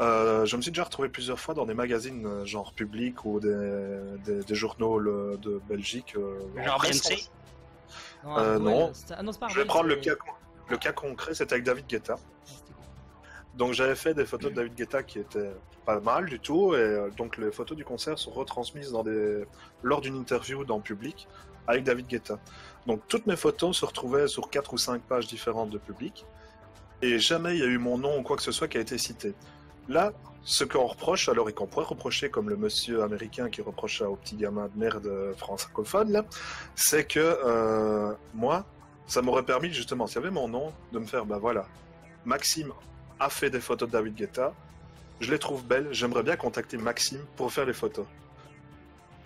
Euh, je me suis déjà retrouvé plusieurs fois dans des magazines genre public ou des, des, des journaux le- de Belgique. euh, Genre en BNC. Non, non. ah non, pas Je vais prendre cas, le cas concret, c'était avec David Guetta. Donc j'avais fait des photos de David Guetta qui étaient pas mal du tout, et euh, donc les photos du concert sont retransmises lors d'une interview dans public avec David Guetta. Donc toutes mes photos se retrouvaient sur quatre ou cinq pages différentes de public, et jamais il y a eu mon nom ou quoi que ce soit qui a été cité. Là, ce qu'on reproche, alors et qu'on pourrait reprocher comme le monsieur américain qui reproche au petit gamin de merde francophone, c'est que euh, moi, ça m'aurait permis justement, s'il y avait mon nom, de me faire, bah voilà, Maxime a fait des photos de David Guetta, je les trouve belles, j'aimerais bien contacter Maxime pour faire les photos.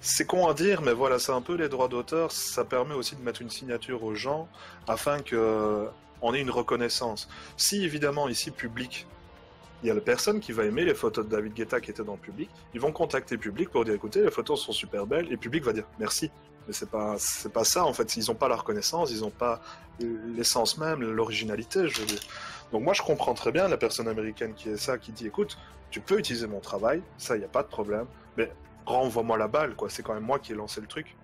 C'est con à dire, mais voilà, c'est un peu les droits d'auteur, ça permet aussi de mettre une signature aux gens afin que euh, on ait une reconnaissance. Si évidemment ici public, il y a la personne qui va aimer les photos de David Guetta qui étaient dans le public, ils vont contacter public pour dire écoutez, les photos sont super belles, et public va dire merci. Mais c'est pas c'est pas ça en fait, ils n'ont pas la reconnaissance, ils n'ont pas l'essence même, l'originalité, je veux dire. Donc moi je comprends très bien la personne américaine qui est ça, qui dit écoute, tu peux utiliser mon travail, ça il n'y a pas de problème, mais renvoie-moi la balle quoi, c'est quand même moi qui ai lancé le truc.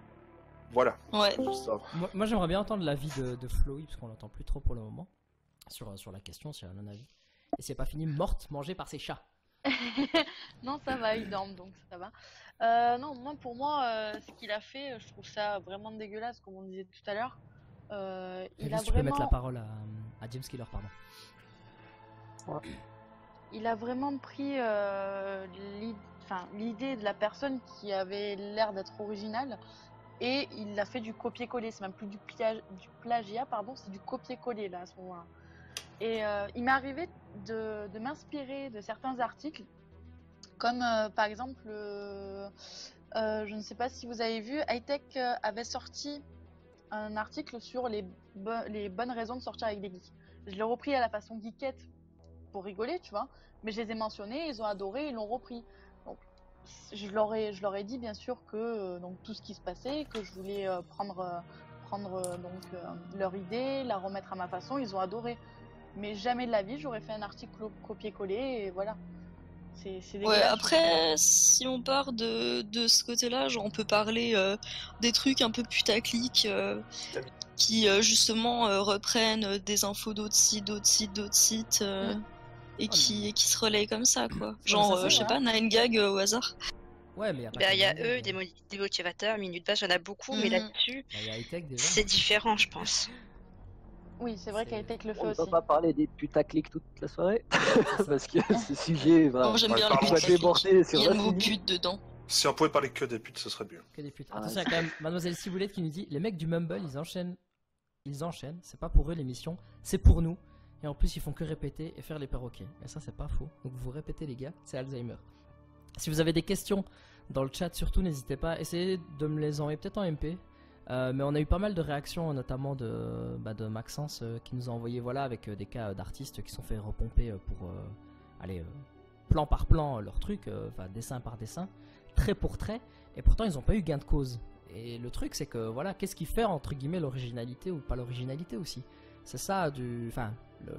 Voilà. Ouais. Moi, moi, j'aimerais bien entendre l'avis de, de Floy, parce qu'on l'entend plus trop pour le moment, sur, sur la question, s'il y a un avis. Et c'est pas fini, morte, mangée par ses chats. non, ça va, il dorment donc ça va. Euh, non, moi pour moi, euh, ce qu'il a fait, je trouve ça vraiment dégueulasse, comme on disait tout à l'heure. Euh, il a tu peux mettre la vraiment, parole à, à James Killer, pardon. il a vraiment pris euh, l'idée de la personne qui avait l'air d'être originale et il l'a fait du copier-coller. C'est même plus du, du plagiat, pardon, c'est du copier-coller là à ce moment-là. Et euh, il m'est arrivé de, m'inspirer de certains articles, comme euh, par exemple, euh, je ne sais pas si vous avez vu, Hightech avait sorti un article sur les, bo- les bonnes raisons de sortir avec des geeks. Je l'ai repris à la façon geekette pour rigoler, tu vois, mais je les ai mentionnés, ils ont adoré, ils l'ont repris. Donc, je leur ai, dit bien sûr que tout ce qui se passait, que je voulais prendre, leur idée, la remettre à ma façon, ils ont adoré. Mais jamais de la vie, j'aurais fait un article co- copier-coller et voilà. C'est c'est Ouais, après, si on part de, de ce côté-là, genre on peut parler euh, des trucs un peu putaclic euh, qui euh, justement euh, reprennent des infos d'autres sites, d'autres sites, d'autres sites euh, et qui, qui se relayent comme ça, quoi. Genre, euh, je sais pas, Nine Gag euh, au hasard. Ouais, mais il y a Bah, y a eux, des, mo- des motivateurs, minutes base, il y en a beaucoup, mais Mhm. là-dessus, Bah, c'est différent, je pense. Oui, c'est vrai qu'Hightech le fait On ne aussi. va pas parler des putaclics toute la soirée parce que ce sujet va, j'aime bien déborder Il y a le mot pute dedans. Si on pouvait parler que des putes, ce serait mieux. Que des putes. Ah, Attention, il y a quand même Mademoiselle Ciboulette qui nous dit les mecs du Mumble, ils enchaînent. Ils enchaînent. C'est pas pour eux l'émission, c'est pour nous. Et en plus, ils font que répéter et faire les perroquets. Et ça, c'est pas faux. Donc vous répétez, les gars, c'est Alzheimer. Si vous avez des questions dans le chat, surtout, n'hésitez pas. Essayez de me les envoyer peut-être en MP. Euh, mais on a eu pas mal de réactions, notamment de, bah, de Maxence euh, qui nous a envoyé voilà, avec euh, des cas d'artistes qui sont fait repomper euh, pour euh, aller euh, plan par plan leur truc, euh, enfin dessin par dessin, trait pour trait, et pourtant ils n'ont pas eu gain de cause. Et le truc c'est que voilà, qu'est-ce qui fait entre guillemets l'originalité ou pas l'originalité aussi? C'est ça du. Enfin, le,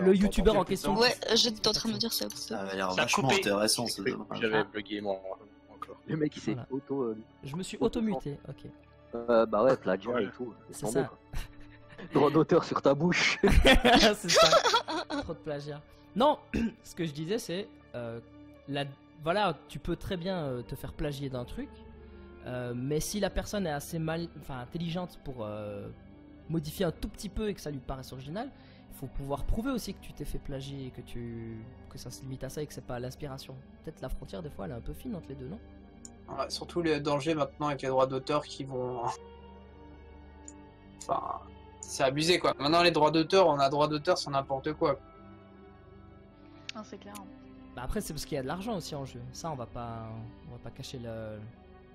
le, youtubeur en question. Ouais, j'étais en train de me dire ça. Ça avait l'air vachement coupé. intéressant. ce. J'avais bugué moi. Le mec il s'est Voilà. auto. euh, Je me suis Auto- auto-muté, ok. euh, bah ouais, plagiat Ouais. et tout. C'est ça. Droit d'auteur sur ta bouche. c'est ça. Trop de plagiat. Non, ce que je disais, c'est. euh, la... Voilà, tu peux très bien euh, te faire plagier d'un truc, euh, mais si la personne est assez mal, enfin, intelligente pour euh, modifier un tout petit peu et que ça lui paraisse original, faut pouvoir prouver aussi que tu t'es fait plagier et que, tu... que ça se limite à ça et que c'est pas l'inspiration. Peut-être la frontière, des fois, elle est un peu fine entre les deux, non? Ouais, surtout le danger maintenant avec les droits d'auteur qui vont. Enfin, c'est abusé quoi. Maintenant, les droits d'auteur, on a droit d'auteur sur n'importe quoi. Ah, c'est clair. Bah après, c'est parce qu'il y a de l'argent aussi en jeu. Ça, on va pas, on va pas cacher le-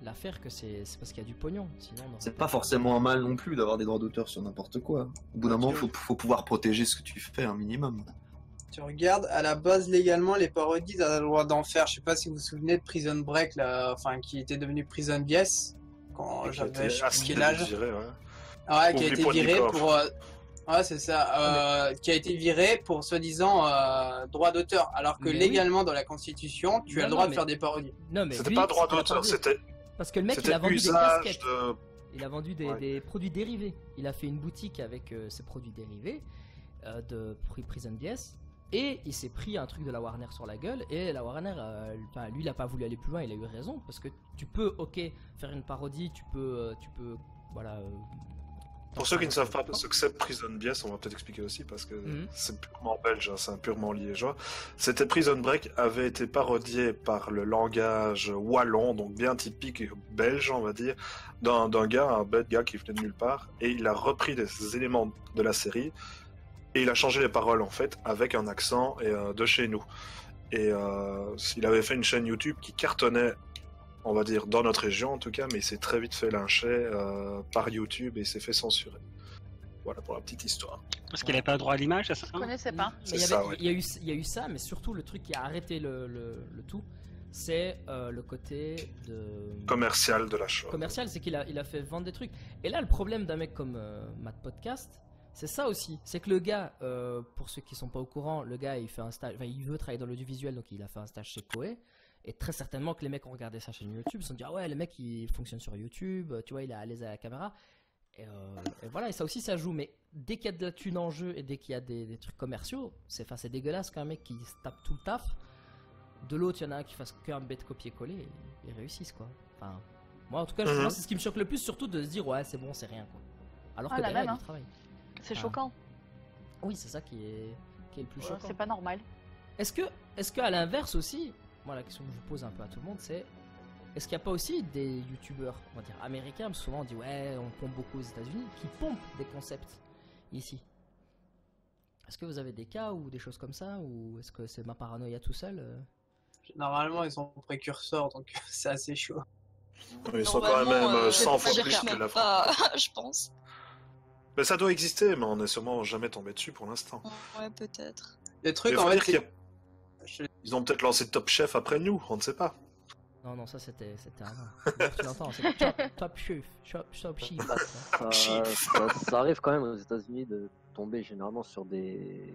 l'affaire que c'est parce qu'il y a du pognon. Sinon, C'est pas forcément un mal non plus d'avoir des droits d'auteur sur n'importe quoi. Au bout d'un moment, faut, faut pouvoir protéger ce que tu fais un minimum. Tu regardes, à la base, légalement, les parodies, t'as le droit d'en faire. Je sais pas si vous vous souvenez de Prison Break, là, enfin, qui était devenu Prison Bias, quand j'avais, quel âge. viré, ouais. Ouais, qui a été pas viré pour. euh, Ouais, c'est ça. euh, Qui a été viré pour soi-disant euh, droit d'auteur. Alors que Mais oui. légalement, dans la Constitution, tu Non, as le non, droit de mais- faire des parodies. Non, mais C'était pas droit d'auteur, c'était Parce que le mec, il a vendu des casquettes. de. Il a vendu des, Ouais. des produits dérivés. Il a fait une boutique avec euh, ses produits dérivés euh, de Pri- Prison BS. Et il s'est pris un truc de la Warner sur la gueule. Et la Warner, euh, lui, il a pas voulu aller plus loin. Il a eu raison. Parce que tu peux, ok, faire une parodie. Tu peux, euh, tu peux, voilà. Pour ceux qui ne savent pas ce que c'est Prison Bias, on va peut-être expliquer aussi parce que Mhm. c'est purement belge, hein, c'est un purement liégeois. C'était Prison Break avait été parodié par le langage wallon, donc bien typique belge, on va dire, d'un d'un gars, un bête gars qui venait de nulle part, et il a repris des éléments de la série et il a changé les paroles en fait avec un accent et, euh, de chez nous. Et euh, il avait fait une chaîne YouTube qui cartonnait on va dire dans notre région en tout cas, mais il s'est très vite fait lyncher euh, par YouTube et il s'est fait censurer. Voilà pour la petite histoire. Parce qu'il n'avait pas le droit à l'image, ça Je connaissais pas. Il y, ouais. y a eu, il y a eu ça, mais surtout le truc qui a arrêté le, le- le tout, c'est euh, le côté de Commercial de la chose. commercial, c'est qu'il a, il a fait vendre des trucs. Et là, le problème d'un mec comme euh, Matt Podcast, c'est ça aussi. C'est que le gars, euh, pour ceux qui sont pas au courant, le gars, il fait un stage, enfin, il veut travailler dans l'audiovisuel, donc il a fait un stage chez Koei. Et très certainement que les mecs ont regardé sa chaîne YouTube, se sont dit ah ouais, le mec il fonctionne sur YouTube, tu vois, il est à l'aise à la caméra. Et, euh, et voilà, et ça aussi ça joue. Mais dès qu'il y a de la thune en jeu et dès qu'il y a des, des trucs commerciaux, c'est enfin, c'est dégueulasse qu'un mec qui se tape tout le taf. De l'autre, il y en a un qui fasse qu'un bête copier-coller et ils réussissent quoi. Enfin, moi en tout cas, Mhm. c'est ce qui me choque le plus, surtout de se dire ouais, c'est bon, c'est rien quoi. Alors Ah, que derrière, même, il hein. travail. C'est choquant. Oui, c'est ça qui est, qui est le plus Ouais, choquant. c'est pas normal. Est-ce que, est-ce qu'à l'inverse aussi, moi la question que je pose un peu à tout le monde, c'est est-ce qu'il n'y a pas aussi des youtubeurs, on va dire américains, parce que souvent on dit ouais, on pompe beaucoup aux États-Unis, qui pompent des concepts ici Est-ce que vous avez des cas ou des choses comme ça, ou est-ce que c'est ma paranoïa tout seul euh? Normalement, ils sont précurseurs, donc c'est assez chaud. Ils sont quand même Normalement, euh, euh, 100 fois plus que la pas, France. je pense. Mais ça doit exister, mais on n'est sûrement jamais tombé dessus pour l'instant. Ouais, peut-être. Il trucs, en fait, dire Ils ont peut-être lancé Top Chef après nous, on ne sait pas. Non, non, ça c'était, c'était avant. D'ailleurs, tu l'entends, c'est top, top chef, top, top chef. Ça, ça- ça arrive quand même aux États-Unis de tomber généralement sur des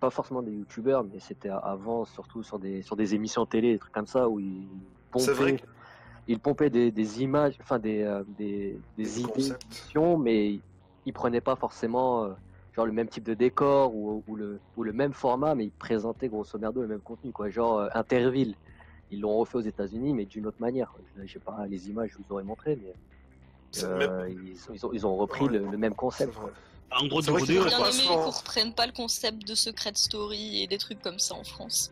pas forcément des youtubeurs, mais c'était avant surtout sur des sur des émissions télé, des trucs comme ça où ils vrai pompaient, ils pompaient des, des images, enfin des euh, des, des Des idées mais ils prenaient pas forcément euh, genre le même type de décor ou, ou le ou le même format, mais ils présentaient grosso merdo le même contenu quoi. Genre euh, Interville, ils l'ont refait aux États-Unis, mais d'une autre manière. Je je sais pas les images, je vous aurais montré, mais euh, même- ils, ils ont, ils ont repris Ouais. le, le même concept. vrai. En gros, C'est du Bien pas aimé qu'on reprenne pas le concept de Secret Story et des trucs comme ça en France.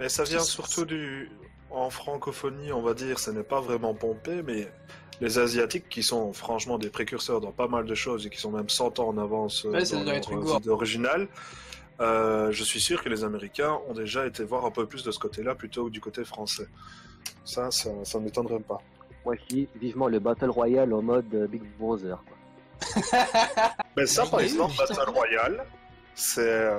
Mais ça vient surtout du. En francophonie, on va dire, ce n'est pas vraiment pompé, mais les Asiatiques, qui sont franchement des précurseurs dans pas mal de choses et qui sont même 100 ans en avance euh, Ouais, dans leur être euh, euh, je suis sûr que les Américains ont déjà été voir un peu plus de ce côté-là plutôt que du côté français. Ça, ça, ça ne m'étonnerait pas. Moi, je dis vivement le Battle Royale en mode euh, Big Brother. Quoi. Mais ça, par exemple. Battle Royale, c'est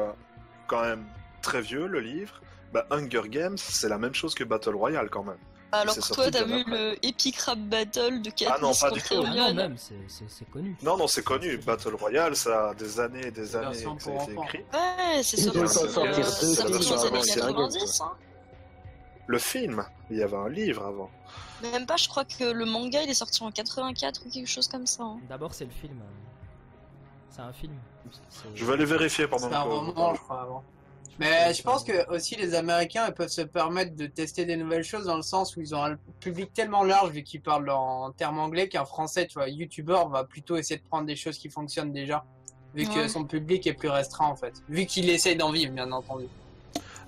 quand même très vieux le livre. Bah, Hunger Games, c'est la même chose que Battle Royale quand même. Alors C'est que toi, t'as vu le Epic Rap Battle de Ah non, Katniss pas du tout. Ah non, même, c'est- connu. Non, non, c'est connu. Battle Royale, ça a des années et des années que ça a été écrit. Ouais, c'est sorti, euh, sorti 90. Hein. Le film, il y avait un livre avant. Même pas, je crois que le manga il est sorti en 84 ou quelque chose comme ça. hein. D'abord, c'est le film. C'est un film. Je vais aller vérifier pendant roman, parlez. je crois, avant. Mais je pense que aussi les Américains ils peuvent se permettre de tester des nouvelles choses dans le sens où ils ont un public tellement large vu qu'ils parlent en termes anglais qu'un français, tu vois, youtubeur va plutôt essayer de prendre des choses qui fonctionnent déjà vu que son public est plus restreint en fait. Vu qu'il essaye d'en vivre bien entendu.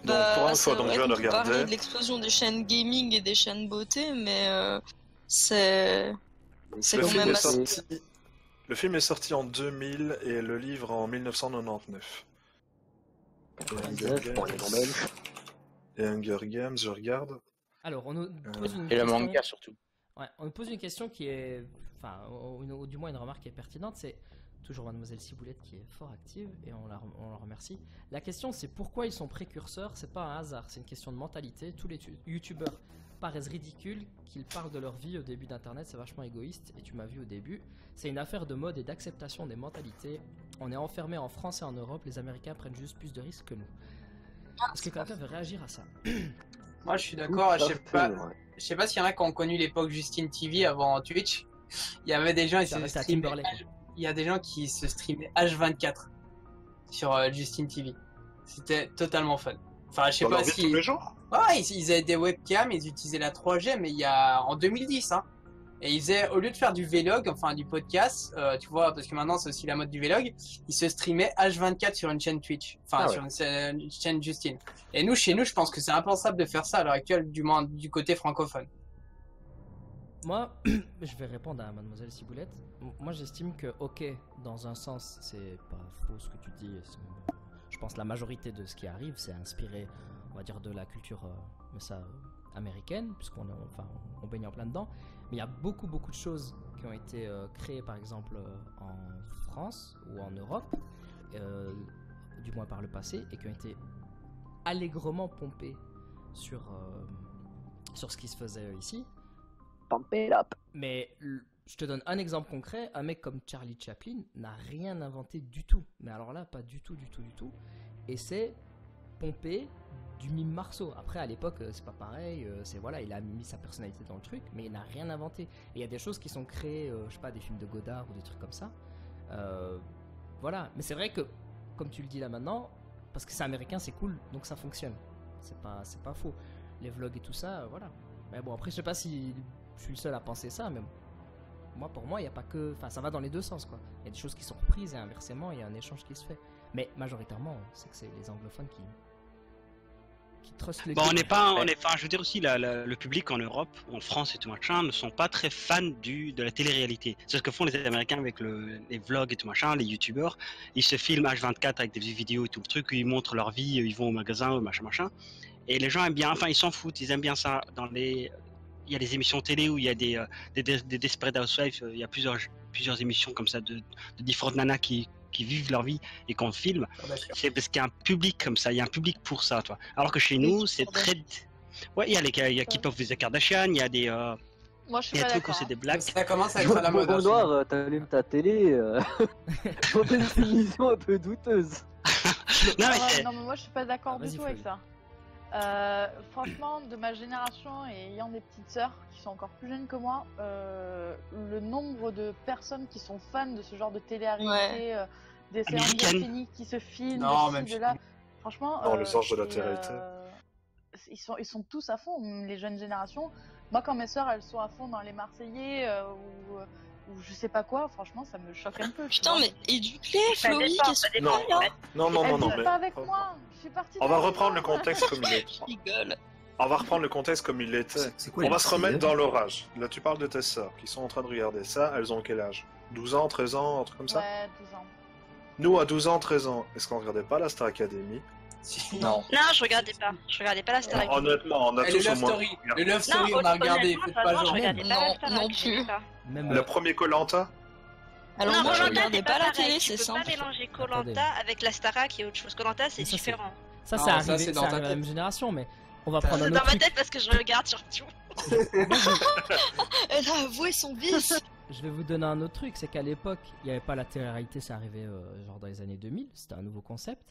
Donc, Bah, pour fois, donc, je viens de peut parler regarder. de l'explosion des chaînes gaming et des chaînes beauté, mais euh, c'est c'est Le quand film, même assez... sorti... le film est sorti en 2000 et le livre en 1999. Et Hunger 99, bon, les Games- Hunger je regarde. Alors, on nous pose une Et le question- manga surtout. Ouais, on me pose une question qui est, enfin, ou, du moins une remarque qui est pertinente, c'est toujours Mademoiselle Ciboulette qui est fort active et on la, rem- on la remercie. La question c'est pourquoi ils sont précurseurs, c'est pas un hasard, c'est une question de mentalité. Tous les tu- youtubeurs paraissent ridicules qu'ils parlent de leur vie au début d'internet, c'est vachement égoïste et tu m'as vu au début. C'est une affaire de mode et d'acceptation des mentalités. On est enfermé en France et en Europe, les Américains prennent juste plus de risques que nous. Est-ce que quelqu'un veut réagir à ça? Moi je suis d'accord, je sais pas, je sais pas s'il y en a qui ont connu l'époque Justine TV avant Twitch. Il y avait des gens se streamaient il y a des gens qui se streamaient H24 sur euh, Justin TV. C'était totalement fun. Enfin, je sais Dans pas si. tous les jours Ouais, ils, ils avaient des webcams, ils utilisaient la 3G, mais il y a en 2010, hein. Et ils faisaient, au lieu de faire du vlog, enfin du podcast, euh, tu vois, parce que maintenant c'est aussi la mode du vlog, ils se streamaient H24 sur une chaîne Twitch, enfin Ah ouais. sur une, une chaîne Justine. Et nous, chez nous, je pense que c'est impensable de faire ça à l'heure actuelle, du moins du côté francophone. Moi, je vais répondre à Mademoiselle Ciboulette. Moi, j'estime que, ok, dans un sens, c'est pas faux ce que tu dis. Je pense que la majorité de ce qui arrive, c'est inspiré, on va dire, de la culture euh, ça, américaine, puisqu'on est- enfin, on baigne en plein dedans. Mais il y a beaucoup, beaucoup de choses qui ont été euh, créées, par exemple, euh, en France ou en Europe, du moins par le passé, et qui ont été allègrement pompées sur, sur ce qui se faisait ici. Pump it up. Mais je te donne un exemple concret. Un mec comme Charlie Chaplin n'a rien inventé du tout. Mais alors là, pas du tout, du tout, du tout. Et c'est pompé du mime Marceau. Après, à l'époque, euh, c'est pas pareil. euh, C'est voilà, il a mis sa personnalité dans le truc, mais il n'a rien inventé. Et il y a des choses qui sont créées, euh, je sais pas, des films de Godard ou des trucs comme ça. Voilà. Mais c'est vrai que, comme tu le dis là maintenant, parce que c'est américain, c'est cool, donc ça fonctionne. C'est pas, c'est pas faux. Les vlogs et tout ça, voilà. Mais bon, après, je sais pas si je suis le seul à penser ça, mais moi, pour moi, il n'y a pas que. Enfin, ça va dans les deux sens, quoi. Il y a des choses qui sont reprises et inversement, il y a un échange qui se fait. Mais majoritairement, c'est que c'est les anglophones qui. Qui trustent les Bon, on n'est pas, on est, enfin, je veux dire aussi, la- la- le public en Europe, en France et tout machin, ne sont pas très fans du, de la télé-réalité. C'est ce que font les Américains avec le- les vlogs et tout machin, les youtubeurs. Ils se filment H24 avec des vidéos et tout le truc, ils montrent leur vie, ils vont au magasin, machin, machin. Et les gens aiment bien, enfin, ils s'en foutent, ils aiment bien ça. Dans les, il y a des émissions télé où il y a des, euh, des, des, des Desperate Housewives, euh, il y a plusieurs, plusieurs émissions comme ça de, de différentes nanas qui, qui vivent leur vie et qu'on filme. C'est parce qu'il y a un public comme ça, il y a un public pour ça, toi. Alors que chez nous, c'est très. Ouais, il y a les il y a Keep Up with the Kardashian, il y a des. euh, Moi, je suis il y a pas des trucs où d'accord. c'est hein. des blagues. Ça commence à être à la mode. Au hein, noir, euh, t'allumes ta télé. Euh... Une émission un peu douteuse. Non, mais c'est- non, mais moi je suis pas d'accord Ah, du tout avec ça. Euh, franchement, de ma génération et ayant des petites sœurs qui sont encore plus jeunes que moi, euh, le nombre de personnes qui sont fans de ce genre de télé-réalité, euh, des séances qui se filment, Non, de même ci, de chez là, nous. franchement, euh, anges de la télé-réalité. euh, ils sont, ils sont tous à fond, les jeunes générations. Moi, quand mes sœurs, elles sont à fond dans les Marseillais euh, ou, ou je sais pas quoi, franchement, ça me choque un peu. Putain, mais éduque-les, dépend, qu'est-ce que là Non, non, non, non, vivent mais pas avec moi. Je suis partie. on va reprendre le contexte comme il est. Je rigole. On va reprendre le contexte comme il quoi On va se remettre dans l'orage. Là, tu parles de tes sœurs qui sont en train de regarder ça. Elles ont quel âge? 12 ans, 13 ans, un truc comme ça? Ouais, 12 ans. Nous, à 12 ans, 13 ans, est-ce qu'on regardait pas la Star Academy? Si. Non. Non, je regardais pas. Je regardais pas la Star Academy. Honnêtement, on a tous au moins. Le Love Story, Non, on a regardé, faites pas genre. Non, non plus. Le premier Colanta Alors non, moi, je regardais c'est pas la télé, tu c'est peux simple. pas mélanger. Colanta avec la Starac et autre chose. Colanta, c'est c'est- différent. Ça, Non, c'est ça, arrivé, c'est c'est dans la même génération, mais on va prendre un C'est autre dans ma tête parce que je regarde surtout. Elle a avoué son vice. Je vais vous donner un autre truc, c'est qu'à l'époque, il n'y avait pas la télé-réalité, c'est arrivé euh, genre dans les années 2000, c'était un nouveau concept.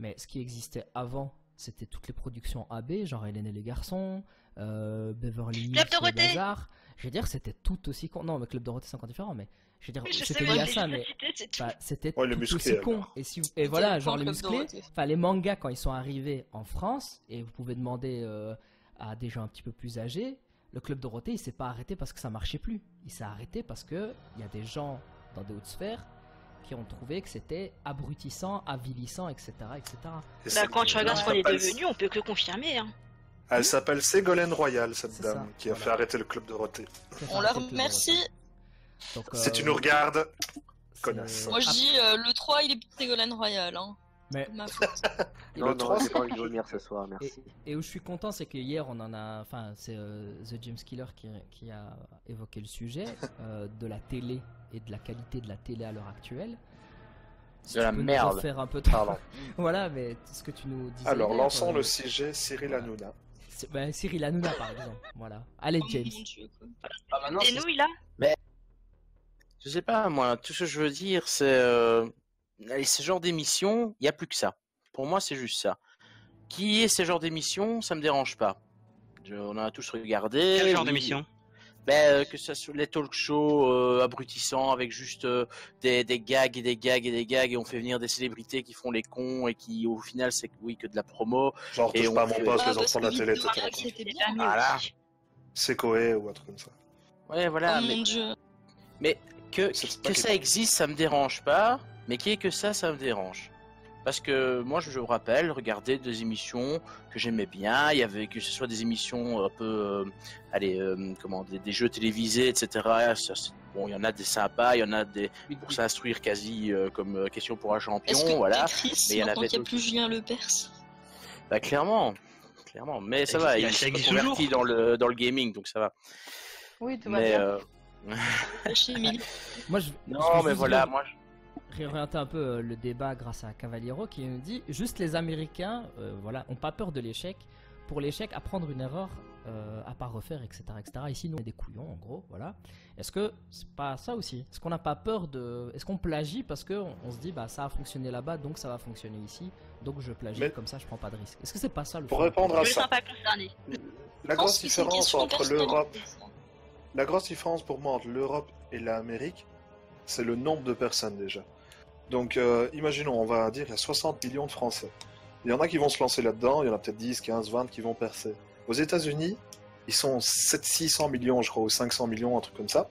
Mais ce qui existait avant, c'était toutes les productions AB, genre Hélène et les garçons, euh, Beverly Hills, Club le bazar. Je veux dire, c'était tout aussi con. Non, mais Club Dorothée, c'est encore différent, mais je veux dire, c'était lié à ça, mais bah, c'était Ouais, tout aussi con. Et, si, et voilà, genre les musclés, enfin les mangas quand ils sont arrivés en France, et vous pouvez demander euh, à des gens un petit peu plus âgés, le club Dorothée il s'est pas arrêté parce que ça marchait plus. Il s'est arrêté parce que il y a des gens dans des hautes sphères qui ont trouvé que c'était abrutissant, avilissant, etc. etc. Et Bah, quand tu regardes ce qu'on est devenu, on peut que confirmer. Hein. Elle s'appelle Ségolène Royal, cette dame, ça, qui a voilà. fait arrêter le club Dorothée. On la remercie. Si euh, tu nous regardes, c'est- connasse. Moi, je dis euh, le 3, il est Ségolène Royal. Hein. Mais Ma faute. le Non, non, 3, j'ai c'est pas envie de vomir ce soir, Et, merci. et où je suis content, c'est que hier, on en a. Enfin, c'est euh, The James Killer qui, qui a évoqué le sujet euh, de la télé et de la qualité de la télé à l'heure actuelle. Si De tu la peux nous merde. refaire un peu Pardon. voilà, mais ce que tu nous disais. Alors, hier, lançons euh, le sujet Cyril voilà. Hanouna. ben, Cyril Hanouna, par exemple. Voilà. Allez, Oh James. Ah, maintenant, Et c'est- nous, il a Je sais pas, moi, tout ce que je veux dire, c'est. euh, allez, ce genre d'émission, il n'y a plus que ça. Pour moi, c'est juste ça. Qui est ce genre d'émission, ça me dérange pas. Je- on en a tous regardé. Quel genre oui. d'émission? Ben, euh, que ça soit les talk shows euh, abrutissants avec juste euh, des, des gags et des gags et des gags et on fait venir des célébrités qui font les cons et qui au final c'est que- oui que de la promo. Genre, Et touche on pas à mon fait- poste, Ah, les enfants de la que télé, etc. Voilà. aussi. C'est Coé ou un truc comme ça. Ouais, voilà. Oh mais mon Dieu. mais que, que qu'il ça existe, ça me dérange pas. Mais qu'il y ait que ça, ça me dérange. Parce que moi, je vous rappelle, regarder des émissions que j'aimais bien. Il y avait que ce soit des émissions un peu, euh, allez, euh, comment, des, des jeux télévisés, etc. Ça, bon, il y en a des sympas, il y en a des pour s'instruire quasi euh, comme question pour un champion, que voilà. Mais il y en avait qu'il n'y a plus Julien Lepers? Bah clairement, clairement. Mais ça Et va, il existe s'est toujours. converti dans le dans le gaming, donc ça va. Oui, tout va Mais bien. euh, chez Emily Moi, je, je non, mais voilà, moi. je- réorienter un peu euh, le débat grâce à Cavaliero qui nous dit juste les Américains, euh, voilà, ont pas peur de l'échec. Pour l'échec, apprendre une erreur euh, à pas refaire, etc., etc. Ici, nous, on est des couillons, en gros, voilà. Est-ce que c'est pas ça aussi? Est-ce qu'on n'a pas peur de Est-ce qu'on plagie parce que on, on se dit bah ça a fonctionné là-bas, donc ça va fonctionner ici, donc je plagie Mais- comme ça, je prends pas de risque. Est-ce que c'est pas ça le Pour fond? répondre à ça, la grosse différence entre l'Europe. La grosse différence pour moi entre l'Europe et l'Amérique, c'est le nombre de personnes déjà. Donc, euh, imaginons, on va dire qu'il y a 60 millions de Français. Il y en a qui vont se lancer là-dedans, il y en a peut-être 10, 15, 20 qui vont percer. Aux États-Unis, ils sont 7, 600 millions, je crois, ou 500 millions, un truc comme ça.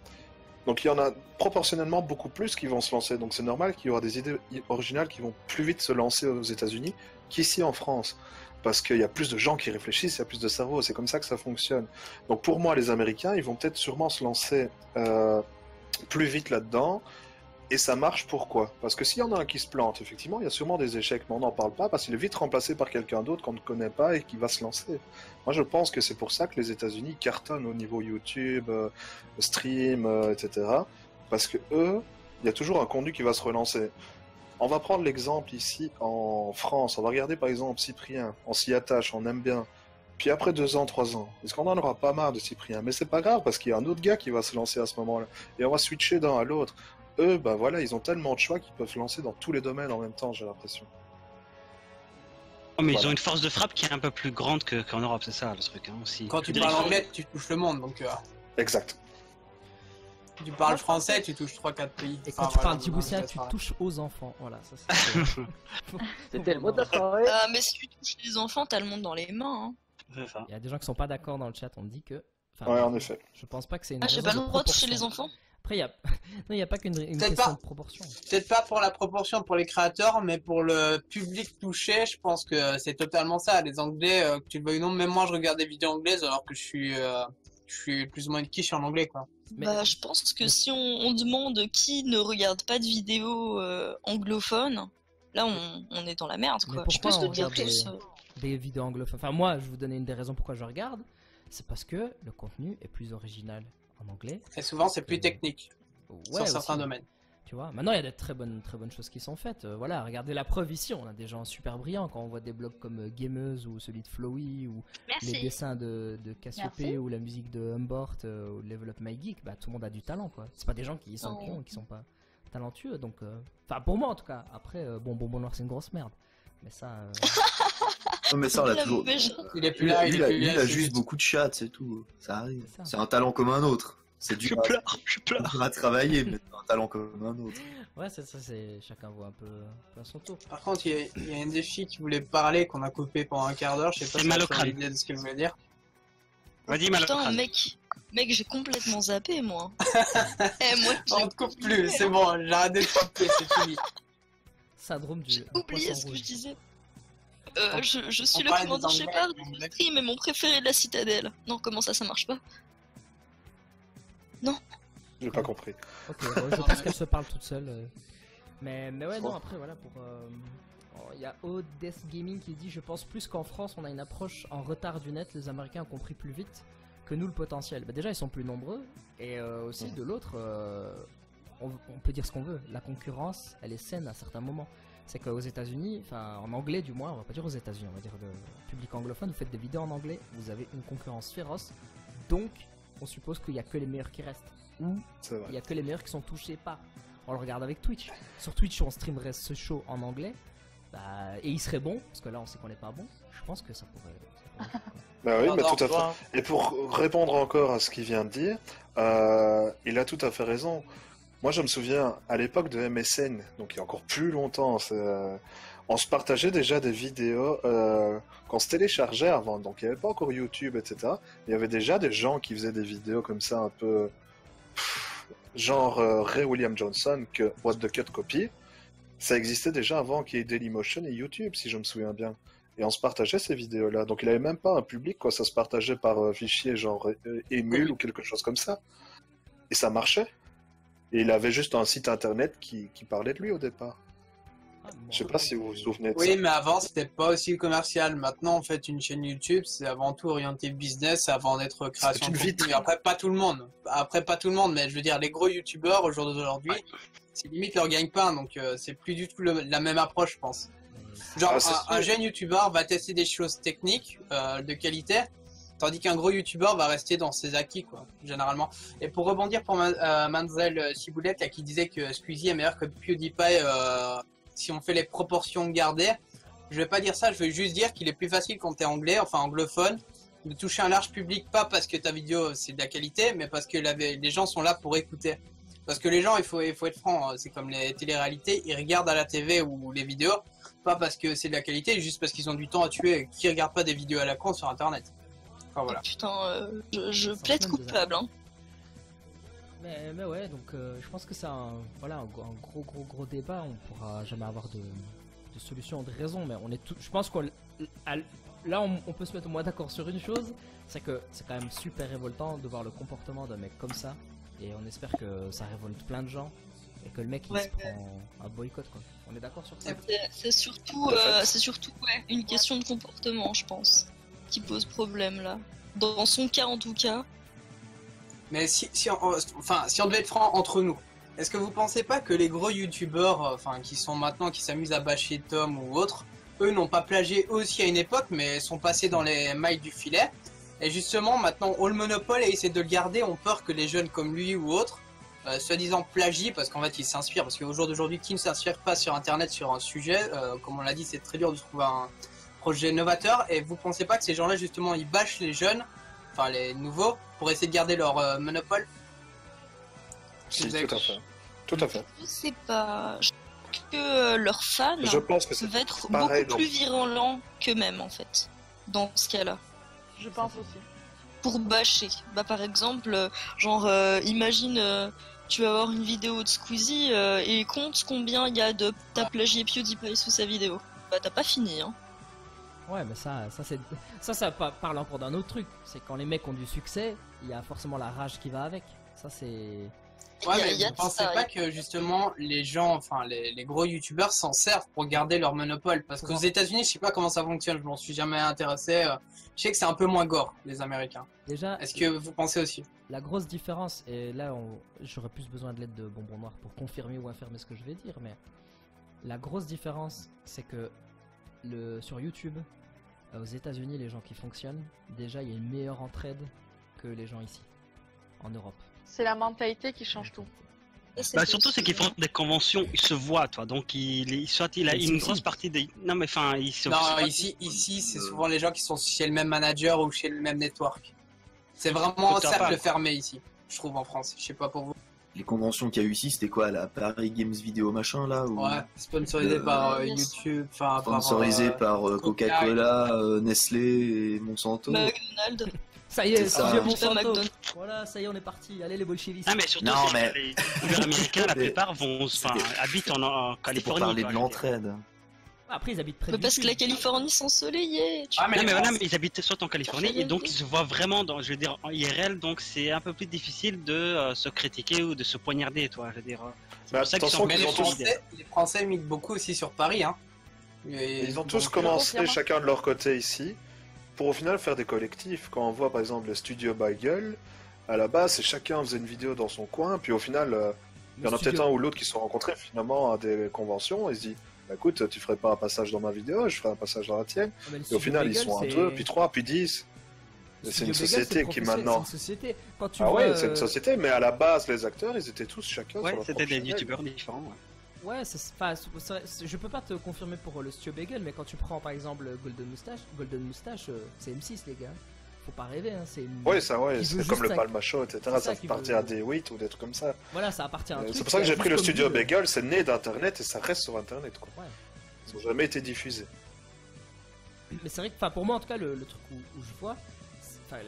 Donc, il y en a proportionnellement beaucoup plus qui vont se lancer. Donc, c'est normal qu'il y aura des idées originales qui vont plus vite se lancer aux États-Unis qu'ici en France. Parce qu'il y a plus de gens qui réfléchissent, il y a plus de cerveaux, c'est comme ça que ça fonctionne. Donc pour moi, les Américains, ils vont peut-être sûrement se lancer euh, plus vite là-dedans. Et ça marche pourquoi? Parce que s'il y en a un qui se plante, effectivement, il y a sûrement des échecs, mais on n'en parle pas parce qu'il est vite remplacé par quelqu'un d'autre qu'on ne connaît pas et qui va se lancer. Moi, je pense que c'est pour ça que les États-Unis cartonnent au niveau YouTube, euh, stream, euh, etc. Parce que eux, il y a toujours un contenu qui va se relancer. On va prendre l'exemple ici en France. On va regarder par exemple Cyprien. On s'y attache, on aime bien. Puis après deux ans, trois ans, est-ce qu'on en aura pas marre de Cyprien? Mais c'est pas grave parce qu'il y a un autre gars qui va se lancer à ce moment-là. Et on va switcher d'un à l'autre. Eux, ben voilà, ils ont tellement de choix qu'ils peuvent se lancer dans tous les domaines en même temps, j'ai l'impression. Oh, mais ils ont une force de frappe qui est un peu plus grande que- qu'en Europe, c'est ça le truc hein, aussi. Quand tu parles anglais, tu touches le monde. Donc, euh, Exact. tu parles français, tu touches 3-4 pays. Et Enfin, quand tu voilà, parles djiboutien, le tu touches aux enfants. Voilà, ça c'est. C'était le mot de la soirée. Ah, mais si tu touches les enfants, t'as le monde dans les mains. hein. Ça. Il y a des gens qui sont pas d'accord dans le chat. On dit que. enfin, Ouais, en effet. Je pense pas que c'est une. Ah, j'ai pas le droit de toucher les enfants Après, il y a. pas qu'une une question pas. de proportion. Peut-être pas pour la proportion pour les créateurs, mais pour le public touché, je pense que c'est totalement ça. Les Anglais, euh, que tu le veuilles ou non, même moi je regarde des vidéos anglaises alors que je suis, euh, je suis plus ou moins une quiche en anglais quoi. Mais- Bah, je pense que si on, on demande qui ne regarde pas de vidéos euh, anglophones, là on, on est dans la merde quoi. Je dire regarde tous. des- des vidéos anglophones? Enfin, moi, je vais vous donner une des raisons pourquoi je regarde. C'est parce que le contenu est plus original en anglais. Et souvent c'est plus Euh, technique Ouais, sur certains aussi. domaines. Tu vois, maintenant il y a des très bonnes, très bonnes choses qui sont faites. Euh, voilà, regardez la preuve ici, on a des gens super brillants quand on voit des blogs comme euh, Gameuse ou celui de Flowy ou les dessins de, de Cassiopée ou la musique de Humbort euh, ou Level Up My Geek. Bah, tout le monde a du talent quoi. C'est pas des gens qui sont cons qui sont pas talentueux. Donc, euh, enfin pour moi en tout cas. Après, euh, bon, Bonbon Noir c'est une grosse merde. Mais ça, euh, Non, mais ça, on l'a toujours. Il est plus là, lui, il a, il juste beaucoup de chats, c'est tout. Ça arrive. C'est un talent comme un autre. C'est Je dur à, pleure, je pleure. à travailler, mais c'est un talent comme un autre. ouais, c'est ça, c'est chacun voit un peu, à son tour. Par contre, il y, a, il y a une des filles qui voulait parler qu'on a coupé pendant un quart d'heure. Je sais pas si tu as crâne. une idée de ce qu'elle voulait dire. Vas-y, mal Putain, mec, mec, j'ai complètement zappé moi. Eh, moi, On te coupe plus, c'est bon, j'ai arrêté de couper, c'est fini. Syndrome du j'ai oublié ce que je disais. Euh, On- je, je suis le commandant Shepard et mon préféré de la citadelle. Non, comment ça, ça marche pas J'ai pas compris. Ok, ouais, je pense qu'elle se parle toute seule. euh. Mais, mais ouais, non, après, voilà, pour. euh, oh, Il y a Odes Gaming qui dit Je pense plus qu'en France, on a une approche en retard du net. Les Américains ont compris plus vite que nous le potentiel. Bah, déjà, ils sont plus nombreux. Et euh, aussi, Mhm. de l'autre, euh, on, on peut dire ce qu'on veut. La concurrence, elle est saine à certains moments. C'est qu'aux États-Unis, enfin en anglais du moins, on va pas dire aux États-Unis, on va dire de public anglophone, vous faites des vidéos en anglais, vous avez une concurrence féroce. Donc, on suppose qu'il y a que les meilleurs qui restent. Ou il vrai. y a que les meilleurs qui sont touchés par. On le regarde avec Twitch. Sur Twitch, on streamerait ce show en anglais. Bah, et il serait bon, parce que là on sait qu'on n'est pas bon. Je pense que ça pourrait. ça pourrait- Bah oui, mais tout à fait. toi. Et pour répondre encore à ce qu'il vient de dire, euh, il a tout à fait raison. Moi, je me souviens, à l'époque de MSN, donc il y a encore plus longtemps, euh, on se partageait déjà des vidéos euh, qu'on se téléchargeait avant, donc il n'y avait pas encore YouTube, etc. Il y avait déjà des gens qui faisaient des vidéos comme ça, un peu genre euh, Ray William Johnson, que What the Cut copie. Ça existait déjà avant qu'il y ait Dailymotion et YouTube, si je me souviens bien. Et on se partageait ces vidéos-là. Donc il avait même pas un public, quoi. Ça se partageait par euh, fichier genre euh, Emule ou quelque chose comme ça. Et ça marchait. Et il avait juste un site internet qui, qui parlait de lui au départ. Ah, bon, Je sais pas si vous vous souvenez de Oui, ça. mais avant, c'était pas aussi commercial. Maintenant, en fait, une chaîne YouTube, c'est avant tout orienté business avant d'être création une de contenu. Après, pas tout le monde. Après, pas tout le monde, mais je veux dire, les gros YouTubeurs, au jour d'aujourd'hui, c'est limite leur gagne-pain. Donc, euh, c'est plus du tout le- la même approche, je pense. Genre, Ah, un, jeune YouTuber va tester des choses techniques, euh, de qualité, tandis qu'un gros YouTuber va rester dans ses acquis, quoi, généralement. Et pour rebondir pour ma, euh, Mademoiselle Ciboulette, qui disait que Squeezie est meilleur que PewDiePie euh, si on fait les proportions gardées, je vais pas dire ça, je vais juste dire qu'il est plus facile quand t'es anglais, enfin anglophone, de toucher un large public, pas parce que ta vidéo c'est de la qualité, mais parce que les gens sont là pour écouter. Parce que les gens, il faut, être franc, hein, c'est comme les téléréalités, ils regardent à la TV ou les vidéos, pas parce que c'est de la qualité, juste parce qu'ils ont du temps à tuer. Qui regarde pas des vidéos à la con sur internet Enfin voilà. Putain, euh, je, plaide coupable. Hein. Mais, mais ouais, donc euh, je pense que c'est un, voilà, un, gros- un gros gros gros débat. On pourra jamais avoir de, de solution, de raison. Mais on est tout, je pense qu'on là on, on peut se mettre au moins d'accord sur une chose, c'est que c'est quand même super révoltant de voir le comportement d'un mec comme ça. Et on espère que ça révolte plein de gens et que le mec il Ouais. se prend un boycott quoi. On est d'accord sur ça? C'est- surtout, fait. euh, c'est surtout ouais, une question de comportement, je pense, qui pose problème là. Dans son cas, en tout cas. Mais si, on, enfin, si on devait être franc entre nous, est-ce que vous pensez pas que les gros youtubeurs, euh, enfin, qui sont maintenant, qui s'amusent à bâcher Tom ou autres, eux n'ont pas plagié aussi à une époque, mais sont passés dans les mailles du filet. Et justement, maintenant, ont le monopole et essaient de le garder, ont peur que les jeunes comme lui ou autres, euh, soi-disant plagient, parce qu'en fait, ils s'inspirent. Parce qu'au jour d'aujourd'hui, qui ne s'inspire pas sur Internet sur un sujet, euh, comme on l'a dit, c'est très dur de trouver un, projet novateur. Et vous pensez pas que ces gens-là, justement, ils bâchent les jeunes, enfin les nouveaux, pour essayer de garder leur euh, monopole? Si, avez- tout à fait. Tout à fait. Je sais pas. Je trouve que euh, leurs fans Je pense que va être pareil, beaucoup plus virulents qu'eux-mêmes en fait. Dans ce cas-là. Je pense aussi. Pour bâcher. Bah par exemple, euh, genre euh, imagine euh, tu vas avoir une vidéo de Squeezie euh, et compte combien il y a de t'as plagié PewDiePie sous sa vidéo. Bah t'as pas fini hein. Ouais, mais ça, ça c'est, ça, ça pa- parle encore d'un autre truc. C'est quand les mecs ont du succès, il y a forcément la rage qui va avec. Ça c'est. Ouais, mais vous pensez ça, pas que justement les gens, enfin les, les gros youtubeurs s'en servent pour garder leur monopole? Parce qu'aux États-Unis, je sais pas comment ça fonctionne, je m'en suis jamais intéressé. euh, Je sais que c'est un peu moins gore, les Américains. Déjà, Est-ce que vous pensez aussi? la grosse différence, et là on- j'aurais plus besoin de l'aide de Bonbon Noir pour confirmer ou infirmer ce que je vais dire, mais la grosse différence, c'est que le, sur YouTube, aux États-Unis, les gens qui fonctionnent, déjà il y a une meilleure entraide que les gens ici, en Europe. C'est la mentalité qui change tout. Bah, surtout, c'est qu'ils font des conventions, ils se voient, toi. Donc, il, il- soit il a une grosse aussi. partie des. Non, mais enfin, il se. Non, se- ici, ici c'est souvent les gens qui sont chez le même manager ou chez le même network. C'est vraiment un cercle pas. fermé ici, je trouve en France. Je sais pas pour vous. Les conventions qu'il y a eu ici, c'était quoi la Paris Games Vidéo machin là ou... Ouais, sponsorisé Euh, par euh. YouTube, enfin par. Sponsorisé euh, par euh, Coca-Cola, euh, Nestlé et Monsanto. McDonald's. Ça y est, C'est ça. Monsanto. Voilà, ça y est, on est parti. Allez les bolcheviks. Ah, mais surtout, Non, mais- les américains, la plupart vont, enfin, habitent en, en C'est pour Californie. parler de l'entraide. Après, ils habitent près Mais de parce que la. Californie. Tu Ah, mais Non, les mais voilà, mais ils habitent soit en Californie et donc ils se voient vraiment dans, je veux dire, en IRL, donc c'est un peu plus difficile de euh, se critiquer ou de se poignarder, toi. Je veux dire. euh, pour ça qu'ils attention sont Mais les Français, les Français imitent beaucoup aussi sur Paris, hein. Et Ils ont tous euh, commencé confirme. chacun de leur côté ici, pour au final faire des collectifs. Quand on voit par exemple le studio Bagel, à la base c'est chacun faisait une vidéo dans son coin, puis au final euh, il y en a peut-être un ou l'autre qui se sont rencontrés finalement à des conventions et se dit bah, écoute tu ferais pas un passage dans ma vidéo, je ferai un passage dans la tienne. Ah, le Et au final ils sont un, deux, puis trois, puis dix. C'est une société qui maintenant. C'est une société. Quand tu Ah vois, ouais, c'est une euh, société, mais à la base les acteurs ils étaient tous chacun Ouais, sur leur c'était des youtubeurs différents. ouais. Ouais, enfin, je peux pas te confirmer pour le Studio Bagel, mais quand tu prends par exemple Golden Moustache, Golden Moustache, euh, c'est M6 les gars. Faut pas rêver, hein, c'est une... Ouais, ça, ouais, c'est comme le Palma Show, etc. Ça appartient veut- à des 8 ou des trucs comme ça. Voilà, ça appartient à Euh. C'est pour ça que j'ai pris le studio euh, Bagel, c'est né d'internet et ça reste sur internet quoi. Ouais. Ils n'ont jamais été diffusés. Mais c'est vrai que, enfin, pour moi en tout cas, le, le truc où, où je vois,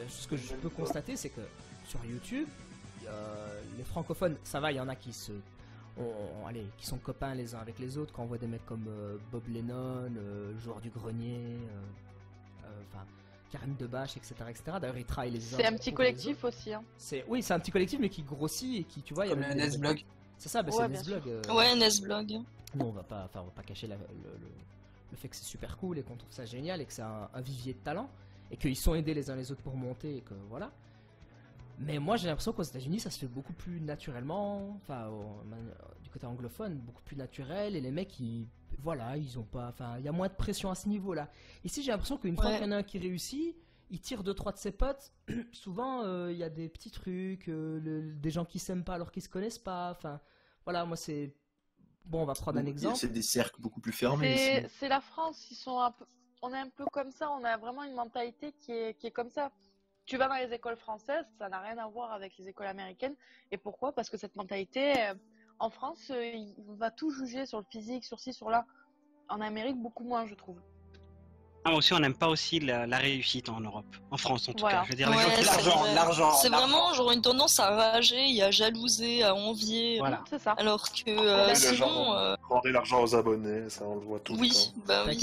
ce que je peux constater, c'est que sur YouTube, euh, les francophones, ça va, il y en a qui se, on- on- allez, qui sont copains les uns avec les autres. Quand on voit des mecs comme euh, Bob Lennon, euh, le joueur du grenier, euh, enfin. Karim Debache, etc. etc. D'ailleurs, ils travaillent les uns C'est un petit collectif aussi. Hein. C'est oui, c'est un petit collectif mais qui grossit et qui, tu vois, il y a le des- Nesblog. C'est ça, bah, Ouais, c'est Nesblog. euh, Ouais, Nesblog. nous, on va pas, enfin, on va pas cacher la- le, le- le fait que c'est super cool et qu'on trouve ça génial et que c'est un, un vivier de talent et qu'ils sont aidés les uns les autres pour monter et que voilà. Mais moi, j'ai l'impression qu'aux États-Unis, ça se fait beaucoup plus naturellement, enfin, du côté anglophone, beaucoup plus naturel et les mecs, ils, voilà, ils ont pas, enfin, il y a moins de pression à ce niveau-là. Ici, j'ai l'impression qu'une fois Ouais. qu'il y en a un qui réussit, il tire deux trois de ses potes. Souvent, euh, il y a des petits trucs, euh, le- des gens qui s'aiment pas alors qu'ils se connaissent pas. Enfin, voilà, moi c'est bon. On va prendre un exemple. C'est des cercles beaucoup plus fermés c'est la France, ils sont un peu... on est un peu comme ça, on a vraiment une mentalité qui est, qui est comme ça. Tu vas dans les écoles françaises, ça n'a rien à voir avec les écoles américaines. Et pourquoi? Parce que cette mentalité, euh, en France, euh, on va tout juger sur le physique, sur ci, sur là. En Amérique, beaucoup moins, je trouve. Ah, aussi, on n'aime pas aussi la, la réussite en Europe, en France en tout Voilà. cas. Je veux dire, Ouais, L'argent, l'argent. C'est vraiment genre une tendance à rager, à jalouser, à envier. Voilà. C'est ça. Alors que Et euh, le sinon, euh, Rendez l'argent aux abonnés, ça on le voit tout le oui, temps. bah oui.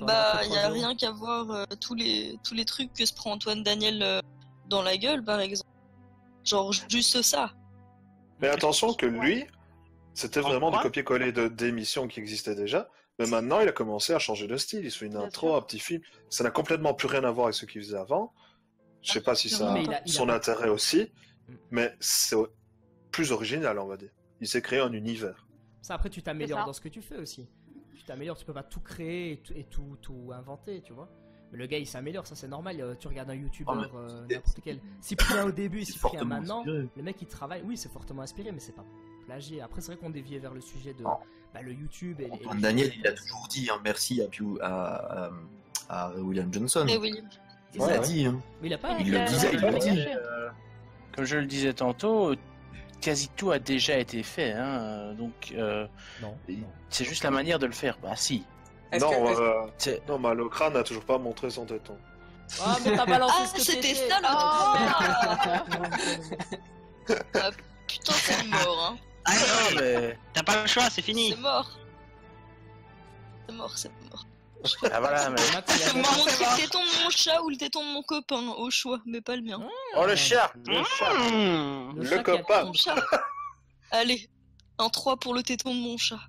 Bah, il trois y a rien qu'à voir euh, tous les tous les trucs que se prend Antoine Daniel euh, dans la gueule, par exemple. Genre juste ça. Mais attention que lui, c'était En vraiment du copier-coller de- d'émissions qui existaient déjà. Mais maintenant, il a commencé à changer de style. Il se fait une Bien intro, sûr. un petit film. Ça n'a complètement plus rien à voir avec ce qu'il faisait avant. Je sais pas si ça a son intérêt aussi, Mm. mais c'est plus original, on va dire. Il s'est créé un univers. Ça, après, tu t'améliores dans ce que tu fais aussi. Tu t'améliores, tu peux pas tout créer et tout, et tout, tout inventer, tu vois. Mais le gars, il s'améliore, ça c'est normal. euh, Tu regardes un youtubeur, Oh, mais euh, n'importe quel. Cyprien au début, Cyprien maintenant. inspiré. Le mec, il travaille. Oui, c'est fortement inspiré, mais c'est pas plagié. Après, c'est vrai qu'on déviait vers le sujet de Oh. bah, le YouTube et, et les- Daniel, il a toujours dit hein, merci à, Pew- à, à- à William Johnson. Mais oui. Il l'a dit. Hein. Mais il a pas. Il le disait, il le dit. Euh, comme je le disais tantôt, quasi tout a déjà été fait, hein, donc euh, Non. c'est juste la manière de le faire. Bah si. Non, que- euh, non, Malocra n'a toujours pas montré son téton. Ah, mais t'as balancé Ah, ce que c'était ça le Ah. Ah, putain, c'est mort, hein. Ah, Non, mais... T'as pas le choix, c'est fini. C'est mort. C'est mort, c'est mort. Ah voilà, mais... C'est montrer le téton de mon chat ou le téton de mon copain, au choix, mais pas le mien. Oh le chat Le chat Mmh. Le Le chat a copain. Chat. Allez, un 3 pour le téton de mon chat.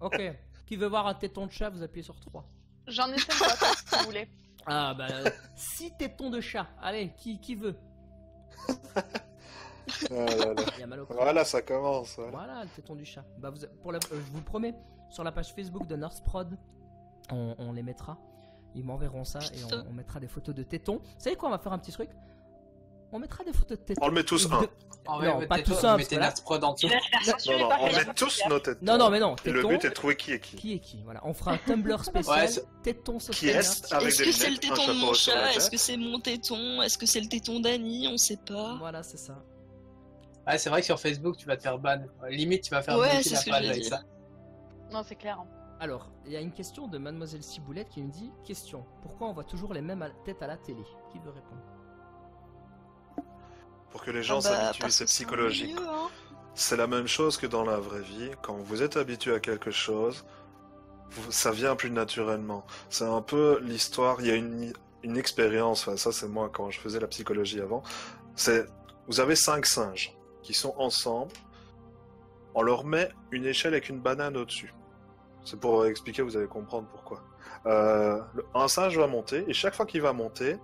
Ok. Qui veut voir un téton de chat, vous appuyez sur 3. J'en ai 5 si vous voulez. Ah bah 6 tétons de chat. Allez, qui, qui veut? Ah là là. Il y a mal au crâne. Voilà, ça commence. voilà. Voilà le téton du chat. Bah, vous, pour la- euh, je vous le promets, sur la page Facebook de Nurse Prod, on, on les mettra. Ils m'enverront ça et on, on mettra des photos de tétons. Vous savez quoi On va faire un petit truc? On mettra des photos de tétons. On le met tous un. de- vrai, Non, pas Mettez Prod en Non, non, par on met tous nos tétons. Non, non, mais non. Et le tétons, but est de trouver qui est qui. Qui est qui Voilà, on fera un Tumblr spécial. Ouais, c'est- téton Qui social. est avec Est-ce que c'est le un téton de mon chat? Est-ce que c'est mon téton? Est-ce que c'est le téton d'Annie? On sait pas. Voilà, c'est ça. C'est vrai que sur Facebook, tu vas te faire ban. Limite, tu vas faire Ouais, bloquer c'est ce que avec ça. Non, c'est clair. hein. Alors, il y a une question de Mademoiselle Ciboulette qui me dit Question, pourquoi on voit toujours les mêmes têtes à la télé? Qui veut répondre? Pour que les gens Ah bah, s'habituent, c'est que c'est psychologique. hein. C'est la même chose que dans la vraie vie. Quand vous êtes habitué à quelque chose, ça vient plus naturellement. C'est un peu l'histoire. Il y a une, une expérience. Enfin, ça, c'est moi quand je faisais la psychologie avant. C'est vous avez cinq singes qui sont ensemble. On leur met une échelle avec une banane au-dessus. C'est pour expliquer. Vous allez comprendre pourquoi. Euh, un singe va monter et chaque fois qu'il va monter,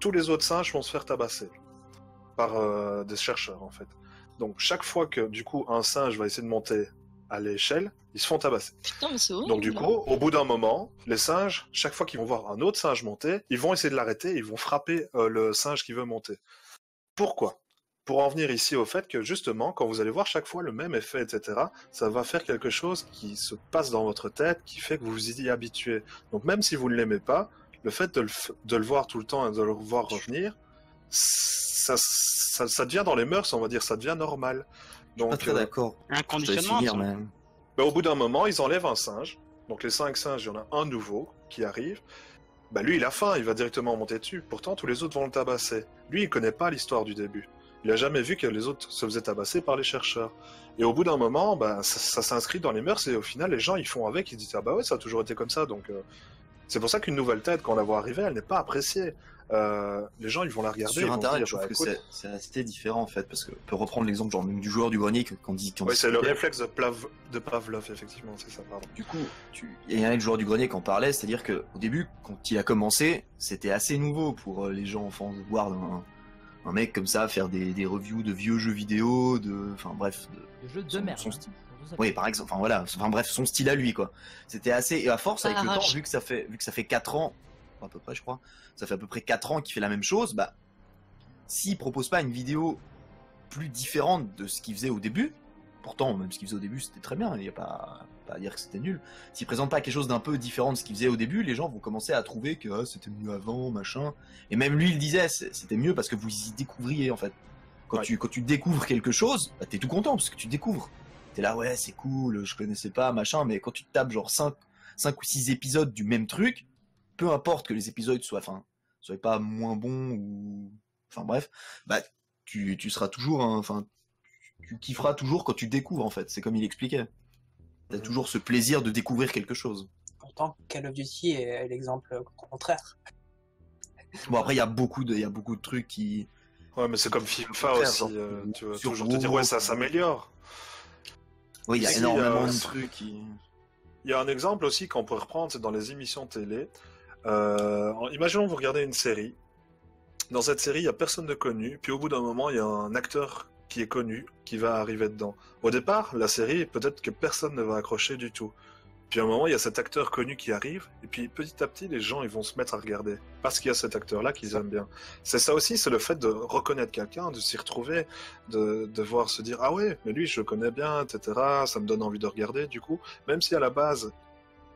tous les autres singes vont se faire tabasser par euh, des chercheurs en fait. Donc chaque fois que du coup un singe va essayer de monter à l'échelle, ils se font tabasser. Putain, mais c'est horrible. Donc du coup, au bout d'un moment, les singes, chaque fois qu'ils vont voir un autre singe monter, ils vont essayer de l'arrêter, ils vont frapper euh, le singe qui veut monter. Pourquoi? Pour en venir ici au fait que justement, quand vous allez voir chaque fois le même effet, etc., ça va faire quelque chose qui se passe dans votre tête, qui fait que vous vous y habituez. Donc même si vous ne l'aimez pas, le fait de le, de le voir tout le temps et de le voir revenir, ça, ça, ça devient dans les mœurs, on va dire, ça devient normal. Donc, Pas très euh, d'accord. Un conditionnement. finir, mais... bah, au bout d'un moment, ils enlèvent un singe. Donc les cinq singes, il y en a un nouveau qui arrive. Bah lui, il a faim, il va directement monter dessus. Pourtant, tous les autres vont le tabasser. Lui, il connaît pas l'histoire du début. Il a jamais vu que les autres se faisaient tabasser par les chercheurs. Et au bout d'un moment, bah, ça, ça s'inscrit dans les mœurs et au final, les gens, ils font avec, ils disent ah bah ouais, ça a toujours été comme ça. Donc euh, c'est pour ça qu'une nouvelle tête, quand on la voit arriver, elle n'est pas appréciée. Euh, les gens, ils vont la regarder. Sur internet, dire, je trouve bah, que c'est- assez différent en fait, parce que on peut reprendre l'exemple genre du joueur du grenier qu'on dit. qu'on ouais, c'est le réflexe de, Plav- de Pavlov, effectivement, c'est ça, pardon. Du coup, tu... il y a un joueur du grenier qui en parlait, c'est-à-dire que au début, quand il a commencé, c'était assez nouveau pour euh, les gens enfants de voir un, un mec comme ça faire des, des reviews de vieux jeux vidéo, de, enfin bref, de... Le jeu de Son- merde. son style. Oui par exemple, enfin voilà, enfin bref, son style à lui quoi. C'était assez et à force avec Ah, le temps, vu que ça fait vu que ça fait 4 ans, à peu près je crois, ça fait à peu près 4 ans qu'il fait la même chose, bah s'il propose pas une vidéo plus différente de ce qu'il faisait au début, pourtant même ce qu'il faisait au début c'était très bien, il n'y a pas, pas à dire que c'était nul. S'il présente pas quelque chose d'un peu différent de ce qu'il faisait au début, les gens vont commencer à trouver que ah, c'était mieux avant, machin. Et même lui il disait c'était mieux parce que vous y découvriez en fait. Quand Ouais. tu quand tu découvres quelque chose, bah, t'es tout content parce que tu découvres. T'es là ouais c'est cool, je connaissais pas machin, mais quand tu tapes genre 5 cinq ou 6 épisodes du même truc, peu importe que les épisodes soient enfin soient pas moins bons ou enfin bref, bah tu, tu seras toujours enfin tu kifferas toujours quand tu découvres en fait, c'est comme il expliquait. T'as toujours ce plaisir de découvrir quelque chose. Pourtant, Call of Duty est l'exemple contraire. Bon après il y a beaucoup de il y a beaucoup de trucs qui Ouais, mais c'est comme FIFA Contraire, aussi, genre, euh, tu vas sur toujours te dire ouais, ça WoW, s'améliore. oui, il y a Si, énormément euh, de trucs qui Il y a un exemple aussi qu'on pourrait reprendre, c'est dans les émissions télé. Euh, imaginons vous regardez une série. Dans cette série, il y a personne de connu, puis au bout d'un moment, il y a un acteur qui est connu qui va arriver dedans. Au départ, la série, peut-être que personne ne va accrocher du tout. Puis à un moment, il y a cet acteur connu qui arrive, et puis petit à petit, les gens ils vont se mettre à regarder parce qu'il y a cet acteur-là qu'ils aiment bien. C'est ça aussi, c'est le fait de reconnaître quelqu'un, de s'y retrouver, de, de voir se dire ah ouais, mais lui je le connais bien, etc. Ça me donne envie de regarder. Du coup, même si à la base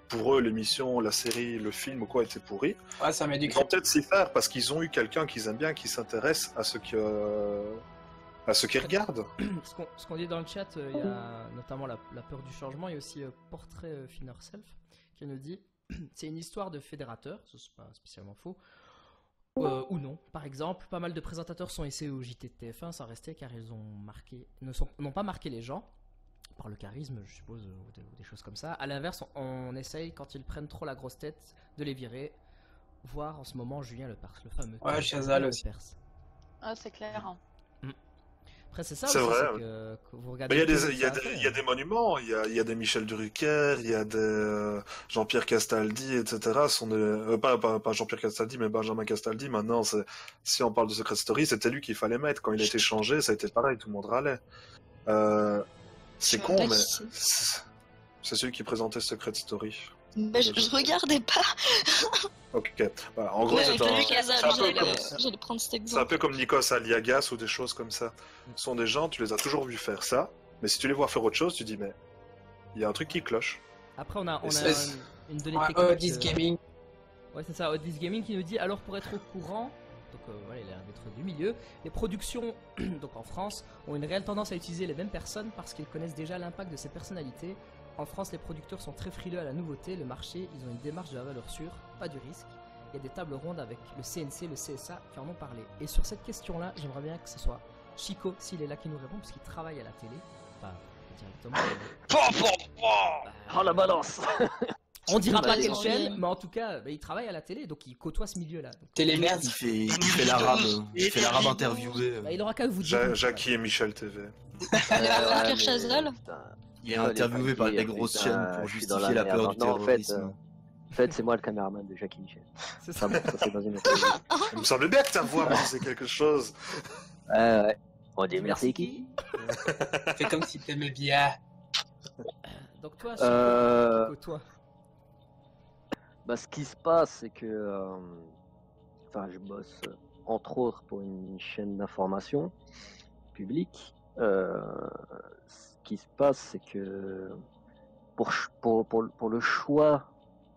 pour eux l'émission, la série, le film ou quoi était pourri, Ouais, ça ils vont peut-être s'y faire parce qu'ils ont eu quelqu'un qu'ils aiment bien, qui s'intéresse à ce que à ce qu'ils regardent. ce qu'on dit dans le chat, euh, il y a notamment la, la peur du changement, il y a aussi euh, Portrait euh, Finner Self qui nous dit c'est une histoire de fédérateur, ce n'est pas spécialement faux, euh, ou non. Par exemple, pas mal de présentateurs sont essayés au JT de TF1 sans rester car ils ont marqué, ne sont, n'ont pas marqué les gens par le charisme, je suppose, ou, de- ou des choses comme ça. À l'inverse, on, on essaye quand ils prennent trop la grosse tête de les virer. Voir en ce moment Julien Lepers, le fameux. Ouais, Chazal aussi. Lepers. Ah, c'est clair. Après, c'est ça C'est vrai, c'est ouais. que, que vous Mais regardez. il y a des, y y a monuments, il y a, il y a des Michel Drucker, il y a des euh, Jean-Pierre Castaldi, etc. Sont des, euh, pas, pas, pas Jean-Pierre Castaldi, mais Benjamin Castaldi. Maintenant, c'est, si on parle de Secret Story, c'était lui qu'il fallait mettre. Quand il a été changé, ça a été pareil, tout le monde râlait. Euh, c'est con, mais c'est celui qui présentait Secret Story. Mais je, je regardais pas. Ok. Voilà, en gros, Ouais, c'est avec un, Luc Hazard, c'est un peu j'allais comme, euh, c'est un peu comme Nikos Aliagas ou des choses comme ça. Ce sont des gens, tu les as toujours vus faire ça, mais si tu les vois faire autre chose, tu dis, mais il y a un truc qui cloche. Après, on a, on a une, une donnée Ouais, technique. Euh, Gaming. Ouais, c'est ça, Otis Gaming qui nous dit alors pour être au courant, donc euh, voilà, il a l'air d'être du milieu, les productions donc en France ont une réelle tendance à utiliser les mêmes personnes parce qu'ils connaissent déjà l'impact de ces personnalités. En France, les producteurs sont très frileux à la nouveauté, le marché, ils ont une démarche de la valeur sûre, pas du risque. Il y a des tables rondes avec le CNC, le CSA qui en ont parlé. Et sur cette question-là, j'aimerais bien que ce soit Chico, s'il est là, qui nous répond, parce qu'il travaille à la télé. Pas directement. mais- Oh la balance On dira pas Bah, quelle chaîne, mais en tout cas, bah, il travaille à la télé, donc il côtoie ce milieu-là. Télémerde. Il fait, il fait l'arabe, il fait l'arabe interviewé. bah, il aura qu'à vous dire. Ja- Jackie et Michel TV. Chazal putain, Il est interviewé par des grosses putain, chaînes pour justifier la peur du Non, en fait, terrorisme. euh, en fait, c'est moi le caméraman de Jackie Michel. C'est Ça, ça. bon, ça c'est dans une autre vie. Il me semblait bien que ta voix me disait quelque chose. Ouais, ouais. On dit merci qui Fais comme si t'aimais bien. Donc toi, Euh, toi. Bah, ce qui se passe, c'est que. euh, Enfin, je bosse euh, entre autres pour une chaîne d'information publique. Euh, qui se passe, c'est que pour, le choix,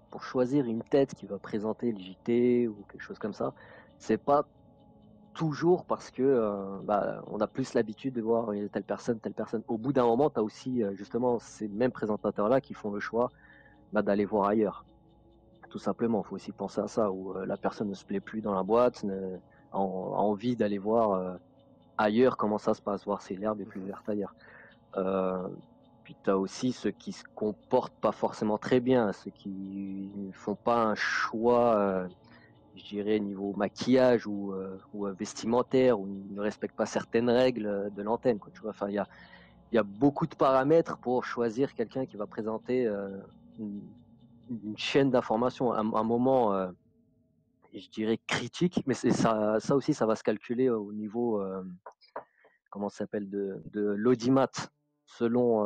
pour choisir une tête qui va présenter le ou quelque chose comme ça, c'est pas toujours parce que euh, bah, on a plus l'habitude de voir telle personne, telle personne. Au bout d'un moment, tu as aussi euh, justement ces mêmes présentateurs-là qui font le choix bah, d'aller voir ailleurs. Tout simplement, il faut aussi penser à ça, où euh, la personne ne se plaît plus dans la boîte, a, en- a envie d'aller voir ailleurs comment ça se passe, voir si l'herbe est plus verte ailleurs. Euh, puis tu as aussi ceux qui se comportent pas forcément très bien, ceux qui ne font pas un choix, euh, je dirais, niveau maquillage ou, euh, ou, vestimentaire, ou ne respectent pas certaines règles de l'antenne. enfin, il y a, beaucoup de paramètres pour choisir quelqu'un qui va présenter une, chaîne d'information à un, un moment, je dirais, critique, mais ça, aussi, ça va se calculer au niveau, comment s'appelle, de l'audimat. Selon,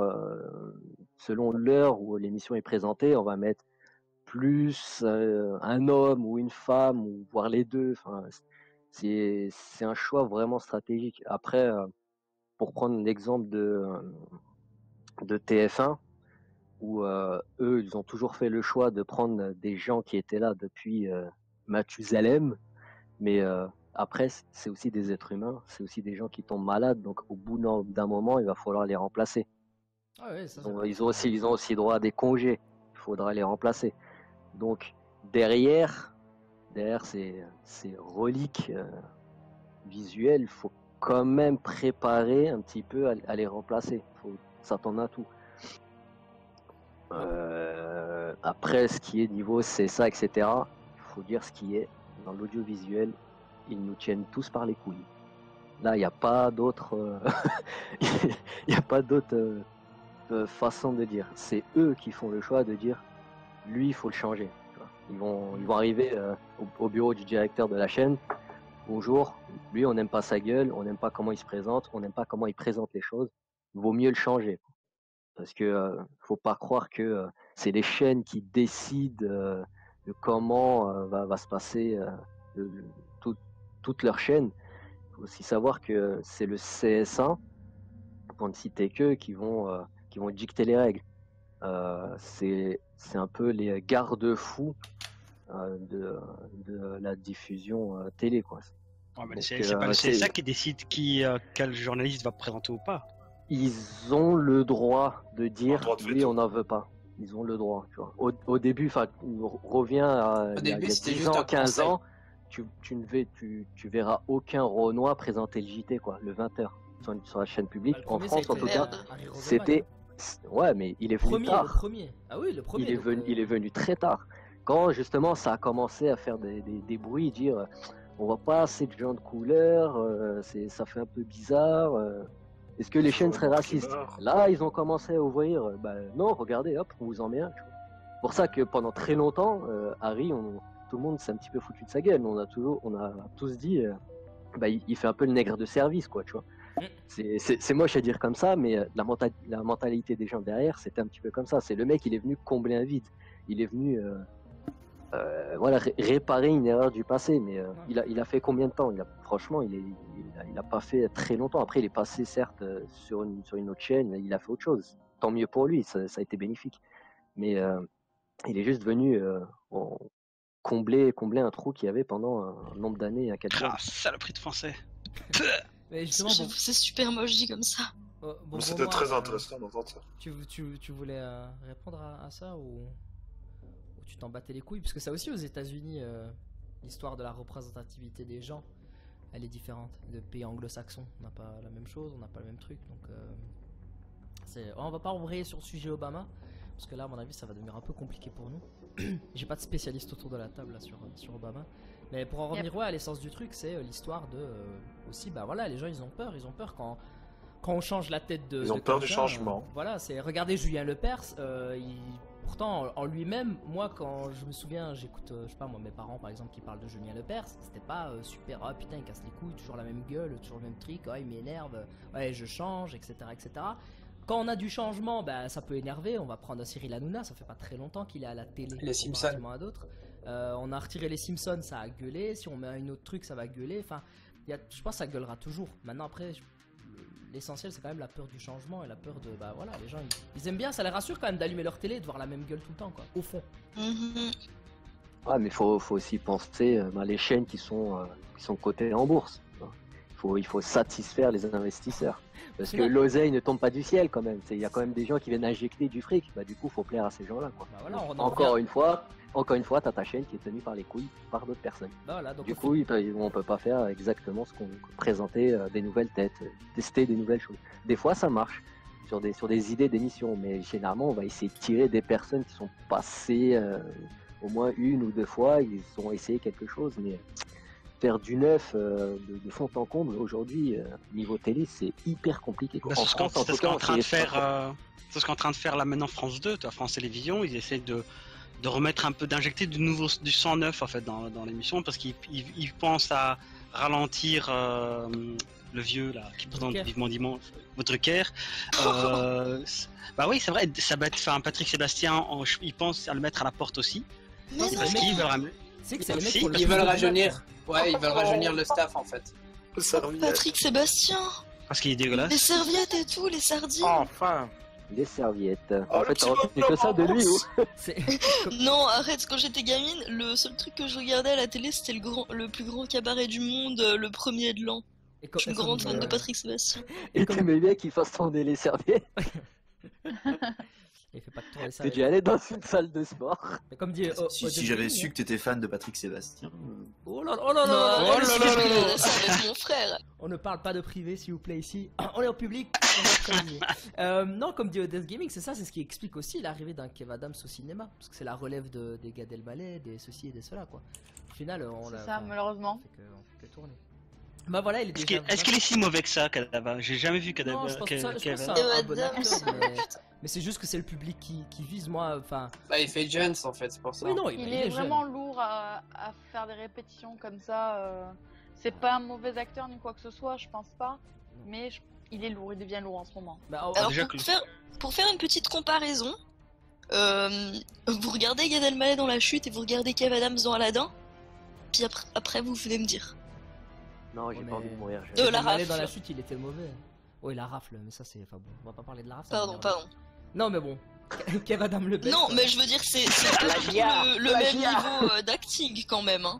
selon l'heure où l'émission est présentée, on va mettre plus un homme ou une femme, ou voire les deux. Enfin, c'est un choix vraiment stratégique. Après, pour prendre l'exemple de, de TF1, où eux, ils ont toujours fait le choix de prendre des gens qui étaient là depuis Mathusalem, mais après, c'est aussi des êtres humains, c'est aussi des gens qui tombent malades, donc au bout d'un moment, il va falloir les remplacer. Ah ça, Ils ont, c'est- ils ont aussi, ils ont aussi droit à des congés, il faudra les remplacer. Donc derrière, derrière ces, ces reliques euh, visuelles, il faut quand même préparer un petit peu à, à les remplacer. Il faut s'attendre à tout. Euh, après, ce qui est niveau CSA, etc., il faut dire ce qui est. Dans l'audiovisuel, ils nous tiennent tous par les couilles. Là, il n'y a pas d'autre, euh, il a pas euh, euh, façon de dire. C'est eux qui font le choix de dire, lui, il faut le changer. Ils vont, ils vont arriver au, au bureau du directeur de la chaîne. Bonjour, lui, on n'aime pas sa gueule, on n'aime pas comment il se présente, on n'aime pas comment il présente les choses. Il vaut mieux le changer. Parce que euh, faut pas croire que c'est les chaînes qui décident de comment va, se passer le- tout- toute leur chaîne. Il faut aussi savoir que c'est le CS1, pour ne citer que, qui vont, euh, qui vont dicter les règles. Euh, c'est c'est un peu les garde-fous euh, de, de la diffusion euh, télé. Quoi. Ouais, mais Donc, c'est c'est pas le CSA qui décide qui, euh, quel journaliste va présenter ou pas. ils ont le droit de dire droit de oui, veto. on n'en veut pas. Ils ont le droit. Tu vois. Au, au début, enfin, on revient à il y a, début, il y a c'était 10 juste ans, un 15 conseil. ans, tu, tu ne vais, tu, tu verras aucun Renoir présenter le JT, quoi, le 20h, sur, sur la chaîne publique. Bah, le en France, en tout cas, Roseman. c'était. Ouais, mais il est venu Premier, tard. le premier. Ah oui, le premier. il, est donc, venu, euh, il est venu très tard. Quand justement ça a commencé à faire des, des, des bruits, dire on voit pas assez de gens de couleur, euh, c'est, ça fait un peu bizarre. euh, est-ce que les chaînes seraient racistes? Là, ils ont commencé à ouvrir. euh, bah, non, regardez, hop, on vous en met un. tu vois. C'est pour ça que pendant très longtemps, euh, Harry, on- tout le monde s'est un petit peu foutu de sa gueule. On a toujours, on a tous dit, euh, bah, il, il fait un peu le nègre de service, quoi, tu vois. Mm. C'est- moche à dire comme ça, mais euh, la, menta- la mentalité des gens derrière, c'était un petit peu comme ça. C'est le mec, il est venu combler un vide. Il est venu, euh, euh, voilà, ré- réparer une erreur du passé. Mais euh, il, a, il a fait combien de temps? Il a, Franchement, il, est, il, a, il a pas fait très longtemps. Après, il est passé certes sur une, sur une autre chaîne, il a fait autre chose. Tant mieux pour lui, ça, ça a été bénéfique. Mais il est juste venu en- combler, combler un trou qu'il y avait pendant un nombre d'années à quatre Ah, saloperie de français. Mais justement, bon, C'est super moche dit comme ça. oh, bon, C'était très euh, intéressant d'entendre ça. Tu, tu, tu voulais euh, répondre à, à ça ou, ou tu t'en battais les couilles? Parce que ça aussi aux États-Unis, euh, l'histoire de la représentativité des gens, elle est différente. De pays anglo-saxons, on n'a pas la même chose, on n'a pas le même truc. Donc, euh, c'est- on va pas embrayer sur le sujet Obama, parce que là, à mon avis, ça va devenir un peu compliqué pour nous. J'ai pas de spécialiste autour de la table là, sur, sur Obama. Mais pour en revenir ouais, à l'essence du truc, c'est euh, l'histoire de euh, aussi, bah voilà, les gens ils ont peur, ils ont peur quand quand on change la tête de. Ils ont de peur du changement. euh, voilà, c'est regardez Julien Lepers, euh, il- pourtant en, en lui-même, moi quand je me souviens, j'écoute, euh, je sais pas moi, mes parents par exemple qui parlent de Julien Lepers, c'était pas euh, super, ah putain il casse les couilles, toujours la même gueule, toujours le même truc, ah il m'énerve, ouais je change, etc. etc. Quand on a du changement, bah, ça peut énerver. On va prendre Cyril Hanouna, ça fait pas très longtemps qu'il est à la télé. Les Simpsons. à d'autres. Euh, on a retiré les Simpsons, ça a gueulé. Si on met un autre truc, ça va gueuler. Enfin, il y a- je pense que ça gueulera toujours. Maintenant, après, je- l'essentiel, c'est quand même la peur du changement et la peur de. Bah voilà, les gens, ils, ils aiment bien, ça les rassure quand même d'allumer leur télé et de voir la même gueule tout le temps, quoi. Au fond. Mhm. Ah, mais faut, faut aussi penser euh, bah, les chaînes qui sont, euh, qui sont cotées en bourse. Faut, il faut satisfaire les investisseurs. Parce que l'oseille ne tombe pas du ciel quand même. Il y a quand même des gens qui viennent injecter du fric. Bah, du coup, faut plaire à ces gens-là. Bah voilà, encore une fois, encore une fois, t'as ta chaîne qui est tenue par les couilles par d'autres personnes. Bah voilà, donc du coup, il peut- on peut pas faire exactement ce qu'on présenter euh, des nouvelles têtes, euh, tester des nouvelles choses. Des fois, ça marche sur des sur des idées d'émissions, mais généralement, on va essayer de tirer des personnes qui sont passées euh, au moins une ou deux fois, ils ont essayé quelque chose, mais faire du neuf euh, de, de fond en comble aujourd'hui euh, niveau télé, c'est hyper compliqué. Bah, c'est ce qu'on France, en c'est tout ce en train de faire. euh, c'est ce qu'on est en train de faire là maintenant France 2, toi, France Télévisions. Ils essaient de, de remettre un peu, d'injecter du nouveau, du sang neuf en fait dans, dans l'émission parce qu'ils ils, ils pensent à ralentir euh, le vieux là qui présente vivement dimanche, votre. Euh, c'est- bah oui, c'est vrai. Ça va être, enfin, Patrick Sébastien, en- ils pensent à le mettre à la porte aussi non, parce qu'ils veulent Ils veulent rajeunir. Ouais, ils veulent rajeunir le staff en fait. Patrick Sébastien, Parce qu'il est les dégueulasse. serviettes et tout, les sardines. Enfin les serviettes. Oh, en le fait, t'as retenu que ça de lui, ou C'est- Non, arrête, quand j'étais gamine, le seul truc que je regardais à la télé, c'était le, grand, le plus grand cabaret du monde, euh, le premier de l'an. Je suis une grande fan de Patrick Sébastien. Et Et comme- t'aimais bien qu'il fasse tourner les serviettes. Il fait pas que tourner ça. T'es dû aller dans une salle de sport? Mais comme dit. oh, Si, oh, si j'avais su que t'étais fan de Patrick Sébastien. Oh là là, oh là c'est mon frère. On ne parle pas de privé, s'il vous plaît, ici. On est au public. on euh, non, comme dit Death Gaming, c'est ça, c'est ce qui explique aussi l'arrivée d'un Kev Adams au cinéma. Parce que c'est la relève de, des Gad Elmaleh, des ceci et des cela, quoi. Au final, on C'est l'a. ça, enfin, malheureusement. on fait que, on fait que tourner. Bah voilà, il est Est-ce déjà. qu'il est, qu'il est si mauvais que ça, Kadava? J'ai jamais vu Kadava. Non, je pense que ça- je pense que Kev- ça- Et un bon Madame, acteur, mais, mais c'est juste que c'est le public qui, qui vise, moi. Enfin, Bah, il fait Jones en fait, c'est pour ça. oui, non, il, Il il est vraiment lourd à, à faire des répétitions comme ça. euh, C'est pas un mauvais acteur ni quoi que ce soit, je pense pas. Mais je Il est lourd, il devient lourd en ce moment. Bah, oh, Alors déjà pour que- faire, pour faire une petite comparaison, euh, vous regardez Gad Elmaleh dans La Chute et vous regardez Kev Adams dans Aladdin, puis après, après vous venez me dire. Non, j'ai pas envie de mourir. je- De Gad la Elmaleh dans rafle. la chute, il était mauvais. Oui, la rafle, mais ça c'est. Enfin bon, on va pas parler de la rafle. Pardon, pardon. Non, mais bon. Kev Adam le. Non, euh, mais je veux dire, c'est le, le même niveau euh, d'acting quand même. Hein.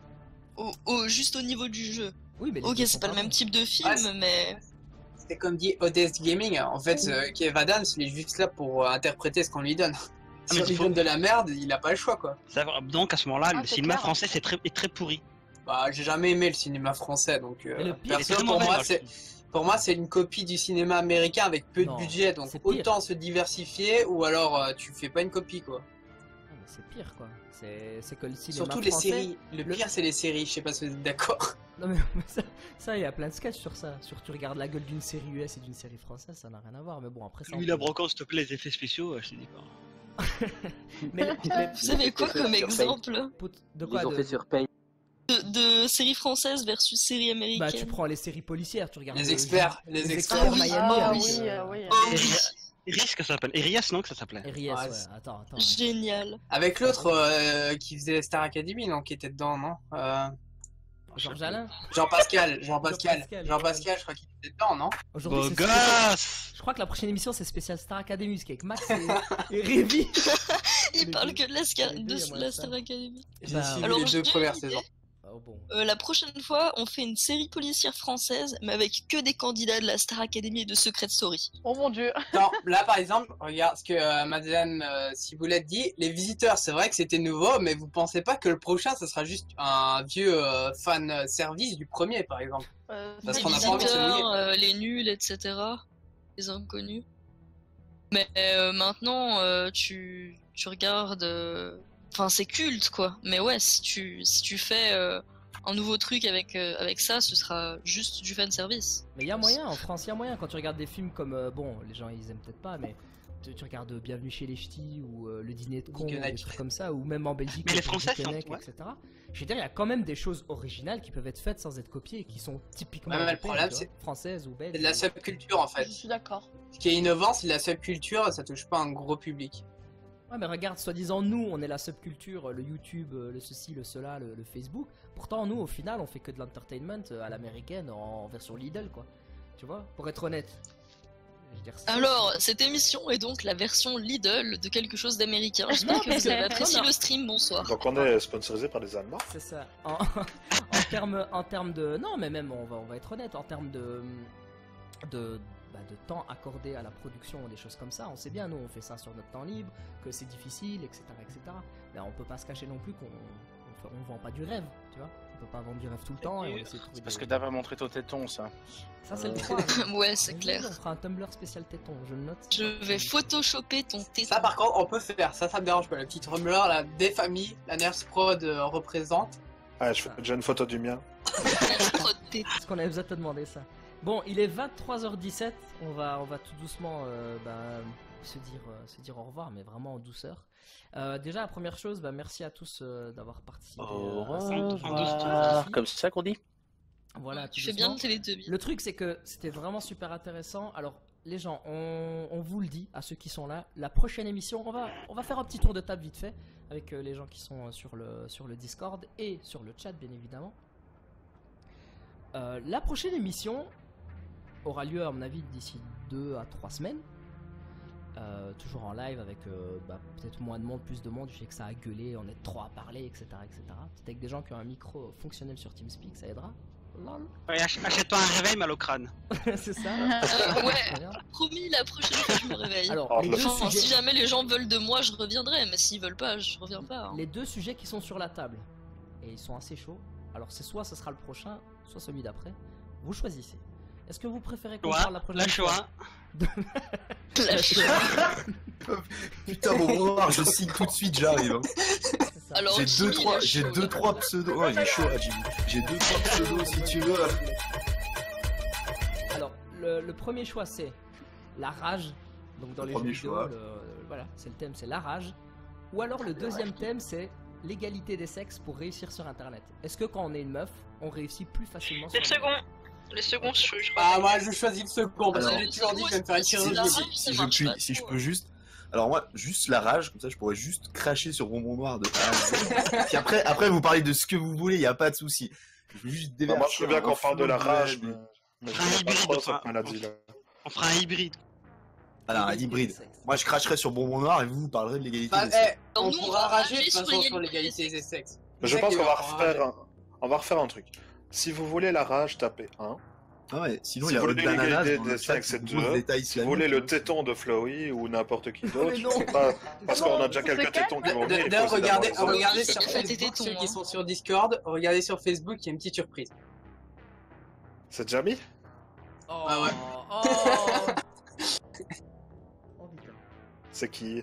Au, au- juste au niveau du jeu. Oui, mais Ok, c'est pas le même type de film, Ouais, mais. C'est comme dit Odest Gaming. En fait, euh, Kev Adams, il est juste là pour euh, interpréter ce qu'on lui donne. Si mais on il lui faut- donne de la merde, il a pas le choix, quoi. Donc à ce moment-là, Ah, le cinéma clair. français c'est très, est très pourri. Bah, j'ai jamais aimé le cinéma français, donc euh, pire, perso, pour moi, c'est pour moi c'est une copie du cinéma américain avec peu Non, de budget, donc pire. autant se diversifier ou alors euh, tu fais pas une copie, quoi. Ah, C'est pire quoi. C'est c'est que le cinéma Surtout les séries. Le le- pire, c'est les séries. Je sais pas si vous êtes d'accord. Non mais mais ça, ça, il y a plein de sketchs sur ça. Sur tu regardes la gueule d'une série US et d'une série française, ça n'a rien à voir. Mais bon après ça. on Louis peut- Labrocante, s'il te plaît, les effets spéciaux, euh, je te dis pas. Mais, mais- Vous avez quoi comme exemple de Ils quoi ont de- fait sur Paint. De, de série française versus série américaine Bah tu prends les séries policières, tu regardes. Les experts, Ju- les experts experts. Miami. Ah avec, oui, euh, euh, oui. Oh, Iris, que ça s'appelle Irias, non, que ça s'appelait RIS, Ouais, ouais. c'est- Attends, attends. ouais. Génial. Avec l'autre euh, qui faisait Star Academy, non, qui était dedans, non Euh, Georges Alain. Jean-Pascal, Jean-Pascal, Jean-Pascal, je crois qu'il était dedans, non Aujourd'hui, gosse Je crois que la prochaine émission c'est spécial Star Academy, ce qui est avec Max et, et Révi. Il Les parle que de la, les de la. Star Academy. Bah, Alors, les deux premières saisons. Oh, bon. Euh, la prochaine fois, on fait une série policière française, mais avec que des candidats de la Star Academy et de Secret Story. Oh mon dieu. Non, là par exemple, regarde ce que euh, Madeleine euh, Ciboulette dit. Les visiteurs, c'est vrai que c'était nouveau, mais vous pensez pas que le prochain, ça sera juste un vieux euh, fan euh, service du premier, par exemple? Euh, Parce les qu'on a pas envie de se euh, les nuls, etc. Les inconnus. Mais euh, maintenant, euh, tu, tu regardes. Enfin, c'est culte, quoi. Mais ouais, si tu, si tu fais euh, un nouveau truc avec, euh, avec ça, ce sera juste du fan service. Mais il y a moyen, en France, il y a moyen. Quand tu regardes des films comme. euh, bon, les gens ils aiment peut-être pas, mais tu, tu regardes Bienvenue chez les Ch'tis ou euh, Le Dîner de con, Nick des trucs comme ça, ou même en Belgique, Mais les le Français ouais. etc. Je veux dire, il y a quand même des choses originales qui peuvent être faites sans être copiées et qui sont typiquement Ouais, problème, vois, françaises ou belges. C'est de la subculture en fait. Je suis d'accord. Ce qui est innovant, c'est de la subculture, ça touche pas un gros public. Ouais, mais regarde, soi-disant, nous, on est la subculture, le YouTube, euh, le ceci, le cela, le, le Facebook. Pourtant, nous, au final, on fait que de l'entertainment euh, à l'américaine en, version Lidl, quoi. Tu vois Pour être honnête. Alors, cette émission est donc la version Lidl de quelque chose d'américain. J'espère Non, que mais vous avez apprécié le stream. Bonsoir. Donc on est sponsorisé par les Allemands. C'est ça. En, en termes en termes de. Non, mais même, on va, on va être honnête, en termes de. de bah, de temps accordé à la production, des choses comme ça, on sait bien, nous on fait ça sur notre temps libre, que c'est difficile, etc. etc. Mais on peut pas se cacher non plus qu'on on, vend pas du rêve, tu vois. On peut pas vendre du rêve tout le temps et on parce des- que t'as pas montré ton téton, ça. Ça c'est le Euh, 3. ouais, c'est clair. On fera un Tumblr spécial téton, je le note. Je vais photoshopper ton téton. Ça par contre, on peut faire, ça, ça me dérange pas. Le petit Tumblr, là, des familles, la Nurse Prod euh, représente. Ah, je fais déjà une photo du mien. Parce qu'on avait besoin de te demander ça. Bon, il est 23h17. On va, on va tout doucement euh, bah, se, dire, euh, se dire au revoir, mais vraiment en douceur. Euh, déjà, la première chose, bah, merci à tous euh, d'avoir participé. Au revoir. Comme ça qu'on dit Voilà, tout Tu fais bien de Télétubbies. Le truc, c'est que c'était vraiment super intéressant. Alors, les gens, on, on vous le dit à ceux qui sont là, la prochaine émission, on va, on va faire un petit tour de table vite fait avec les gens qui sont sur le, sur le Discord et sur le chat, bien évidemment. Euh, la prochaine émission aura lieu, à mon avis, d'ici 2 à 3 semaines. Euh, toujours en live avec euh, bah, peut-être moins de monde, plus de monde. Je sais que ça a gueulé, on est trois à parler, etc. etc. Peut-être avec des gens qui ont un micro fonctionnel sur TeamSpeak, ça aidera. Lol. Ouais, ach- Achète-toi un réveil mal au crâne. c'est ça. Euh, ouais, promis, la prochaine fois je me réveille. Alors, Oh, les le deux, Enfin, sujets, si jamais les gens veulent de moi, je reviendrai, mais s'ils veulent pas, je reviens pas. hein. les deux sujets qui sont sur la table, et ils sont assez chauds. Alors, c'est soit ce sera le prochain, soit celui d'après. Vous choisissez. Est-ce que vous préférez qu'on parle la prochaine la fois choix. La Putain, bon voir, je signe tout de suite, j'arrive. hein. C'est J'ai deux, trois, j'ai deux, trois pseudos. Oh, il est chaud. J'ai deux, trois pseudos si tu veux. Alors, le, le premier choix, c'est la rage. Donc, dans Le les jeux vidéo, choix. le- voilà, c'est le thème, c'est la rage. Ou alors, le deuxième thème, c'est l'égalité des sexes pour réussir sur Internet. Est-ce que quand on est une meuf, on réussit plus facilement sur Deux secondes. Le second, je, je crois. Ah, moi, je choisis le second parce que j'ai toujours dit que je vais me faire une si, chirurgie. si- si je, puis- si je peux juste. Alors moi, juste la rage, comme ça je pourrais juste cracher sur bonbon noir de A à Z. Puis après, après vous parlez de ce que vous voulez, il n'y a pas de souci. Je veux juste Bah, moi, je veux bien qu'on parle de la rage, mais... mais, je Ah, pas trop. On fera un hybride. Alors, un hybride. Moi je cracherai sur bonbon noir et vous, vous parlerez de l'égalité Bah, des sexes. eh, on pourra va rager de toute sur façon sur l'égalité des sexes. Je pense qu'on va refaire un... On va refaire un truc. Si vous voulez la rage, tapez 1. Ah ouais, sinon si il y a bananas des le chat sexes, qui c'est vous pose 2. des Si vous voulez le téton de Flowey ou n'importe qui d'autre, mais non. je sais pas, parce qu'on a déjà quelques tétons qui vont venir. D'ailleurs, regardez, regardez sur Facebook, tétons, ceux qui hein. sont sur Discord, regardez sur Facebook, il y a une petite surprise. C'est déjà mis? Oh, Ah ouais. oh. Oh. C'est qui?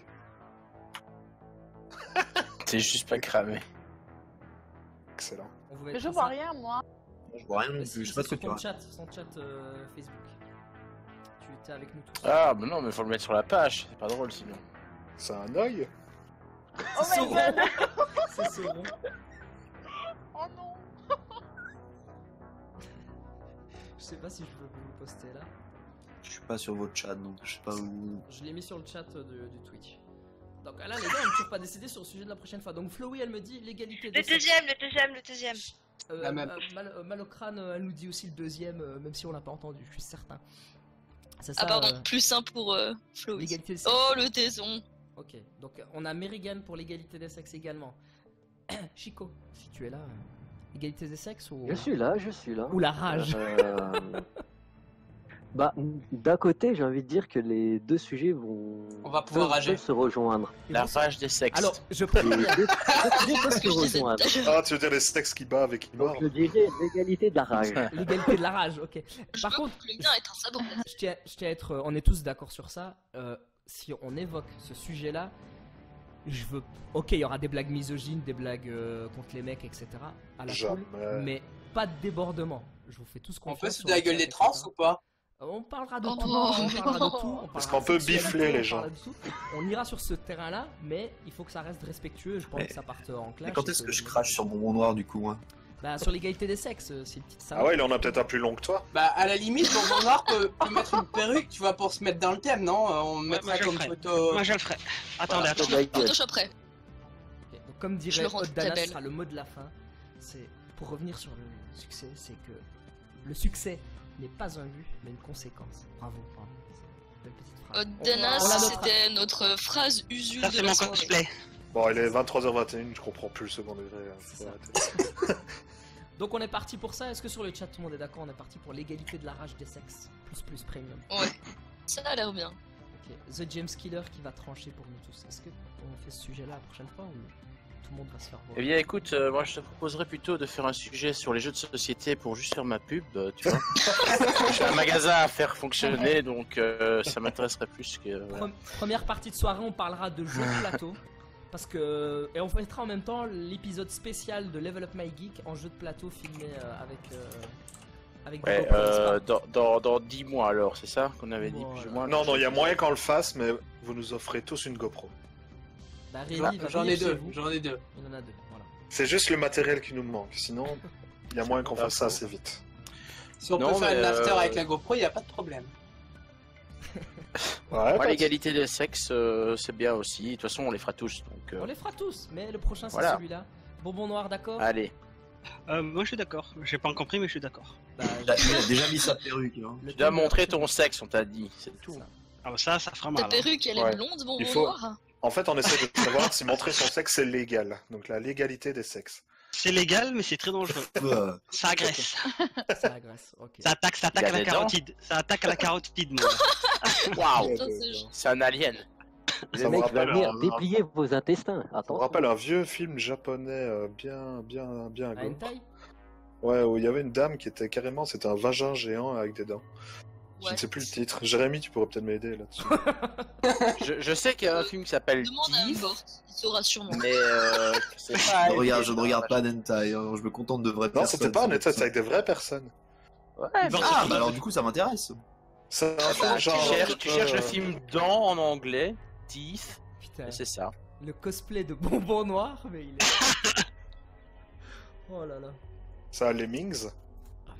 C'est juste pas cramé. Excellent. Je vois rien, moi. Je vois rien non plus, je sais pas ce que tu vois. chat, son chat euh, Facebook. Tu étais avec nous tous. Ah, mais non, mais faut le mettre sur la page, c'est pas drôle sinon. C'est un œil Oh my Sauron. god C'est Sauron. Oh non Je sais pas si je peux vous le poster là. Je suis pas sur votre chat donc je sais pas où. Je l'ai mis sur le chat euh, de- du Twitch. Donc là, les gars, on n'a toujours pas décidé sur le sujet de la prochaine fois. Donc Flowey, elle me dit l'égalité des Le sexes. deuxième, le deuxième, le deuxième. Euh, La même. euh, Mal- euh, Malocrane, elle nous dit aussi le deuxième, même si on l'a pas entendu, je suis certain. C'est ça. Ah pardon, euh, plus un pour euh, Flo. L'égalité des sexes. Oh le taison Ok, donc on a Merigan pour l'égalité des sexes également. Chico, si tu es là, égalité des sexes ou, Je suis là, je suis là. ou la rage Euh, Bah, d'un côté, j'ai envie de dire que les deux sujets vont On va pouvoir peuvent- rager. peuvent se rejoindre. La rage des sexes. Alors, je Les préviens. deux peuvent ce se rejoindre. tout. Ah, tu veux dire les sexes qui bavent et qui Donc mordent je dirais l'égalité de la rage. L'égalité de la rage, ok. Je Par contre, que le mien est un sabre laser. je tiens, je tiens à être, on est tous d'accord sur ça. euh, si on évoque ce sujet-là, je veux. Ok, il y aura des blagues misogynes, des blagues euh, contre les mecs, etc. À la Jamais. cool, mais pas de débordement. Je vous fais tous On confiance. peut se la le gueule des etc. trans ou pas? On parlera de Oh tout. non. On parlera de tout. on Parce qu'on peut bifler les gens. On ira sur ce terrain-là, mais il faut que ça reste respectueux. Je pense Mais- que ça parte en clash. Mais quand est-ce que je crache sur bonbon noir du coup hein? Bah, sur l'égalité des sexes, c'est une petite Ah ouais, il en a peut-être un plus long que toi. Bah, à la limite, Bonbon Noir peut, peut mettre une perruque, tu vois, pour se mettre dans le thème, non? Euh, On mettra comme ferai. photo. Moi je le ferai. Attendez, attendez. Ta gueule. Photoshop après. Ok, donc comme Je dirait le rends Haute très Dana, sera le mot de la fin. C'est pour revenir sur le succès, c'est que le succès n'est pas un but, mais une conséquence. Bravo, bravo. Belle petite phrase. On- Odenas, on la notera. c'était notre phrase Ça de c'est mon cosplay. Bon, il est 23h21, je comprends plus le second degré. hein. Donc on est parti pour ça. Est-ce que sur le chat tout le monde est d'accord On est parti pour l'égalité de la rage des sexes. Plus plus premium? Ouais. Ça a l'air bien. Ok. The James Killer qui va trancher pour nous tous. Est-ce que on fait ce sujet-là la prochaine fois ou? Tout le monde va se faire voir Eh bien écoute, euh, moi je te proposerais plutôt de faire un sujet sur les jeux de société pour juste faire ma pub, euh, tu vois. J'ai un magasin à faire fonctionner, donc euh, ça m'intéresserait plus que... Pre- Première partie de soirée, on parlera de jeux de plateau. Parce que. Et on fêtera en même temps l'épisode spécial de Level Up My Geek en jeu de plateau filmé euh, avec. euh, Ouais, euh, dans, dans, dans 10 mois alors, c'est ça qu'on avait dit Voilà. plus ou moins? Non, non, il y a moyen qu'on le fasse, mais vous nous offrez tous une GoPro. Bah, Rémi J'en ai deux, j'en ai deux. Il en a deux, voilà. C'est juste le matériel qui nous manque, sinon il y a moyen qu'on fasse ça assez vite. Si on Non, peut faire une after euh, avec la GoPro, il n'y a pas de problème. Ouais, l'égalité des sexes, euh, c'est bien aussi. De toute façon, on les fera tous. Donc, euh, On les fera tous, mais le prochain c'est Voilà. celui-là. Bonbon noir, d'accord? Allez. Euh, moi je suis d'accord. J'ai pas encore compris mais je suis d'accord. Bah, Il a, déjà mis sa perruque. Hein. Tu dois montrer ton sexe, on t'a dit, c'est tout. Ça. Ah bah ça, ça fera mal. Ta hein. perruque, elle est blonde, bonbon noir? En fait, on essaie de savoir si montrer son sexe c'est légal. Donc la légalité des sexes. C'est légal mais c'est très dangereux. Ça agresse. Ça agresse, ok. Ça attaque, ça attaque à la carotide. Ça attaque à la carotide, moi. Waouh c'est un alien. Ça me rappelle venir un- déplier vos intestins. Ça me rappelle un vieux film japonais euh, bien, bien, bien Un Ouais, où il y avait une dame qui était carrément, c'était un vagin géant avec des dents. Je ne sais plus le titre. Jérémy, tu pourrais peut-être m'aider là-dessus. Je, je sais qu'il y a un film qui s'appelle Demande à il saura sûrement. mais euh, je pas. ne regarde, je ne regarde pas d'hentai, hein, je me contente de vraies non, personnes. c'était pas un ça. c'est avec des vraies personnes. Ouais, Ah, bah alors du coup ça m'intéresse. Ah bah, tu, cherches, tu euh, cherches le film Dents en anglais, Teeth, c'est ça. le cosplay de bonbon noir, mais il est. oh là là. Ça a Lemmings.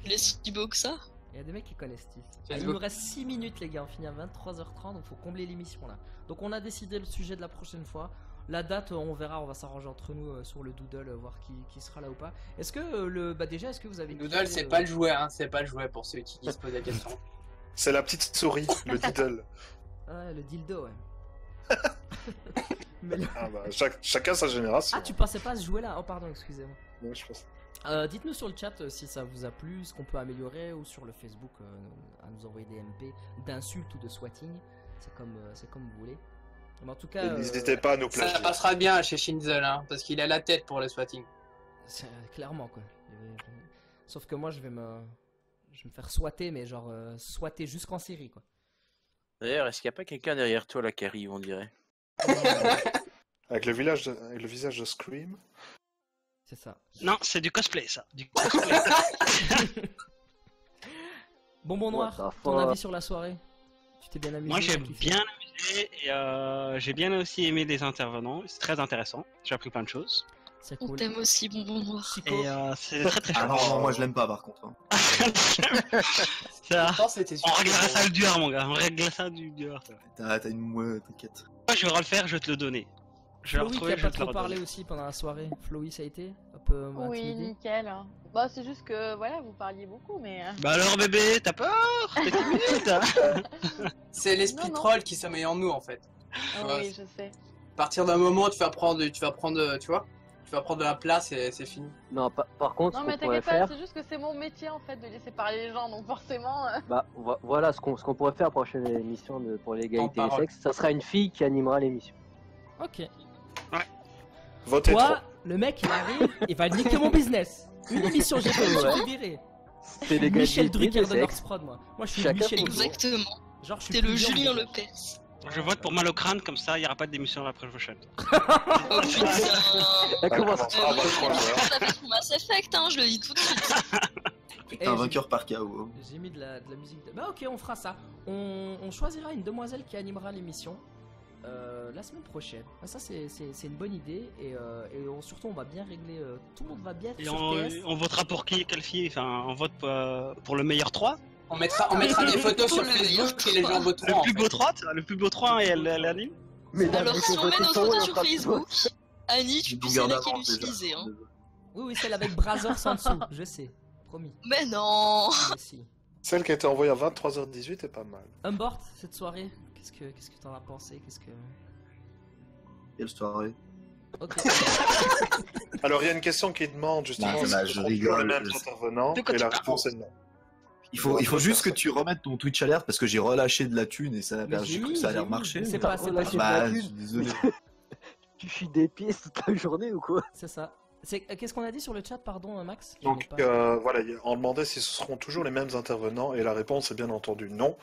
Il est si beau que ça. Il y a des mecs qui connaissent Steve. Let's Ah, il nous reste 6 minutes, les gars. On finit à 23h30, donc faut combler l'émission là. Donc on a décidé le sujet de la prochaine fois. La date, euh, on verra, on va s'arranger entre nous euh, sur le doodle, euh, voir qui, qui sera là ou pas. Est-ce que euh, le. Bah déjà, est-ce que vous avez. Doodle, kiffé, c'est euh, pas le jouet, hein, c'est pas le jouet pour ceux qui, se posent la question. C'est la petite souris, le diddle. Ouais, le dildo, ouais. Mais le- Ah bah, chaque- chacun sa génération. Ah, tu pensais pas à ce jouet là Oh, pardon, excusez-moi. Ouais, je pense. Euh, Dites-nous sur le chat euh, si ça vous a plu, ce qu'on peut améliorer, ou sur le Facebook euh, à nous envoyer des MP d'insultes ou de swatting. C'est comme, euh, c'est comme vous voulez. Mais en tout cas, euh, N'hésitez pas à nous Ça plagier. passera bien chez Shinzel, hein, parce qu'il a la tête pour le swatting. c'est- clairement quoi. Sauf que moi, je vais me, je vais me faire swatter, mais genre euh, swatter jusqu'en série quoi. D'ailleurs, est-ce qu'il n'y a pas quelqu'un derrière toi là qui arrive, on dirait? Avec le, village de- avec le visage de Scream? C'est ça. Non, c'est du cosplay, ça. Du cosplay. Bonbon noir, ton avis sur la soirée? Tu t'es bien amusé Moi, j'ai bien amusé et euh, j'ai bien aussi aimé les intervenants. C'est très intéressant. J'ai appris plein de choses. C'est On t'aime aussi, bonbon noir. Et euh, c'est très très Ah non, non, moi je l'aime pas par contre. hein. Ça, on réglera ça le dur, mon gars. On réglera ça du dur. T'as t'as une mouette, t'inquiète. Moi, je vais le refaire, je vais te le donner. Je vais Flowy qui retrouver, a pas trop parlé aussi pendant la soirée. Flowy, ça a été un peu Oui, intimidé nickel. Bah, c'est juste que voilà, vous parliez beaucoup, mais. euh, Bah alors, bébé, t'as peur? T'es timide? C'est l'esprit troll qui sommeille en nous, en fait. ah oui, je sais. À partir d'un moment, tu vas prendre, tu vas prendre, tu vois, tu vas prendre de la place et c'est fini. Non, pa- par contre, Non, ce mais t'inquiète pas, faire, c'est juste que c'est mon métier en fait de laisser parler les gens, donc forcément. euh, bah vo- voilà, ce qu'on ce qu'on pourrait faire prochaine émission de, pour l'égalité des sexes, ça sera une fille qui animera l'émission. Ok. Votez Toi, trop. le mec, il arrive, il va niquer mon business. Une émission, j'ai fait, je suis viré. C'est l'égalité Michel Drucker des de. Northprod, moi. Moi, je suis Chacun Michel. Exactement. Genre, je suis T'es le Julien Lepers. Je vote pour mal au crâne, comme ça, il n'y aura pas d'émission la prochaine. Oh putain. Elle commence. à moi, je 23 pense heures. que ça fait son Mass Effect, hein, je le dis tout de suite. Eh, Putain, j'ai- vainqueur par KO. hein. J'ai mis de la, de la musique. De... Bah, ok, on fera ça. On, on choisira une demoiselle qui animera l'émission. Euh, la semaine prochaine. Ah, ça, c'est- une bonne idée. Et, euh, et on- surtout, on va bien régler. euh, tout le monde va bien être Et sur on, votera pour qui Quelle fille Enfin, on vote pour, euh, pour le meilleur 3 On mettra, on mettra des photos sur Le Facebook et les gens voteront. Le plus beau 3 Le plus beau 3 et elle, elle anime? Mesdames, Alors, si on met nos photos sur Facebook, Annie, tu peux laquelle d'avance, déjà. utiliser. Hein. Oui, oui, celle avec Brazzers en dessous. Je sais. Promis. Mais non Mais si. Celle qui a été envoyée à 23h18 est pas mal. Humbort, cette soirée, qu'est-ce que qu'est-ce que t'en as pensé Qu'est-ce que. Quelle soirée. Alors, il y a une question qui demande justement Non, si ce je rigole. quoi Et tu la parles réponse est non. Il faut, il faut juste que tu remettes ton Twitch alerte parce que j'ai relâché de la thune et ça, a que ça mis. remarcher. Mais c'est pas- c'est pas- Bah, la je thune. suis désolé. Tu chies des pieds toute la journée ou quoi? C'est ça. Euh, qu'est-ce qu'on a dit sur le chat, pardon, euh, Max? Donc, euh, voilà, on demandait si ce seront toujours les mêmes intervenants, et la réponse est bien entendu non.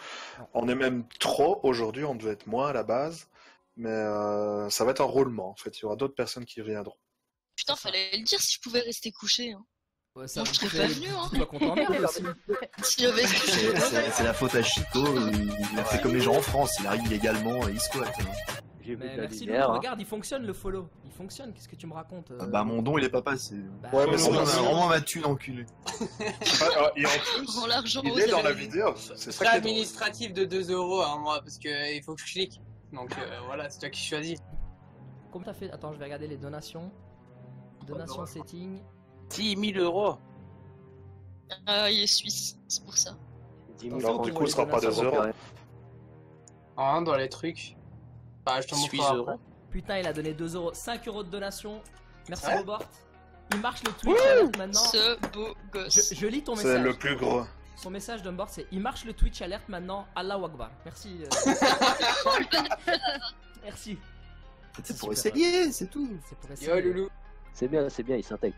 On est même trop aujourd'hui, on devait être moins à la base, mais euh, ça va être un roulement en fait. Il y aura d'autres personnes qui viendront. Putain, fallait le dire si je pouvais rester couché. Hein. Ouais, ça Moi, je serais pas venu, hein. C'est la faute à Chico, il, a fait comme les gens en France, il arrive illégalement et il squatte. hein. J'ai vu Mais de la merci, lumière. Hein. Regarde, il fonctionne le follow. Il fonctionne. Qu'est-ce que tu me racontes euh, Bah mon don il est pas passé. bah, Ouais, mais euh, c'est pas ma- rends-moi ma thune enculé. Ah, et en plus, il est dans la vidéo. C'est ça qui est drôle. administratif de 2 euros, hein, moi, parce que euh, il faut que je clique. Donc euh, voilà, c'est toi qui choisis. Combien t'as fait? Attends, je vais regarder les donations. Donations setting. 10 000 euros. Ah, il est suisse, c'est pour ça. 10 000 Alors, francs du coup, ce sera pas donations 2 euros. repérés. Hein, dans les trucs. Bah, je te après. Putain, il a donné 2 euros. 5 euros de donation. Merci Ouais. Robert. Il marche le Twitch alert maintenant. Ce beau gosse. Je, je lis ton C'est message. le plus gros. Son message d'Humbort, c'est il marche le Twitch alerte maintenant. Allah Akbar. Merci. euh. Merci. C'est pour essayer, c'est tout. C'est pour essayer. Yo, loulou. C'est bien, c'est bien, il s'intègre.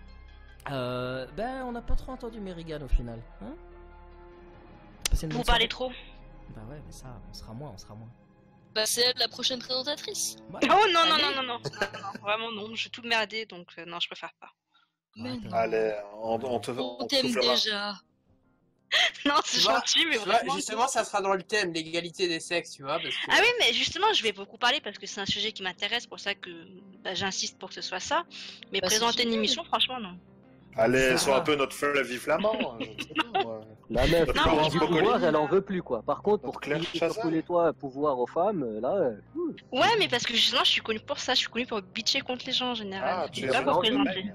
Euh, ben, on n'a pas trop entendu Merigan au final. Hein? Parlez soirée. trop. Bah ouais, mais ça, on sera moins, on sera moins. Bah, c'est elle la prochaine présentatrice. Oh non, non, non, non, non, non, non, vraiment non, je vais tout merder, donc euh, non, je préfère pas. Mais non. Allez, on, on te On on t'aime déjà. Non, c'est gentil, mais vois, vraiment. justement, ça sera dans le thème, l'égalité des sexes, tu vois. Parce que... Ah oui, mais justement, je vais beaucoup parler parce que c'est un sujet qui m'intéresse, pour ça que bah, j'insiste pour que ce soit ça. Mais Bah, présenter une émission, franchement, non. Allez, sois un peu notre Flavie Flamand. je ne sais pas, moi. La meuf, Non, pour mais du non. pouvoir, elle en veut plus, quoi. Par contre, pour Claire sur les toits pouvoir aux femmes, là, euh, Ouais, mais parce que justement, je suis connue pour ça. Je suis connue pour bitcher contre les gens en général. Ah, tu es pas pour présenter.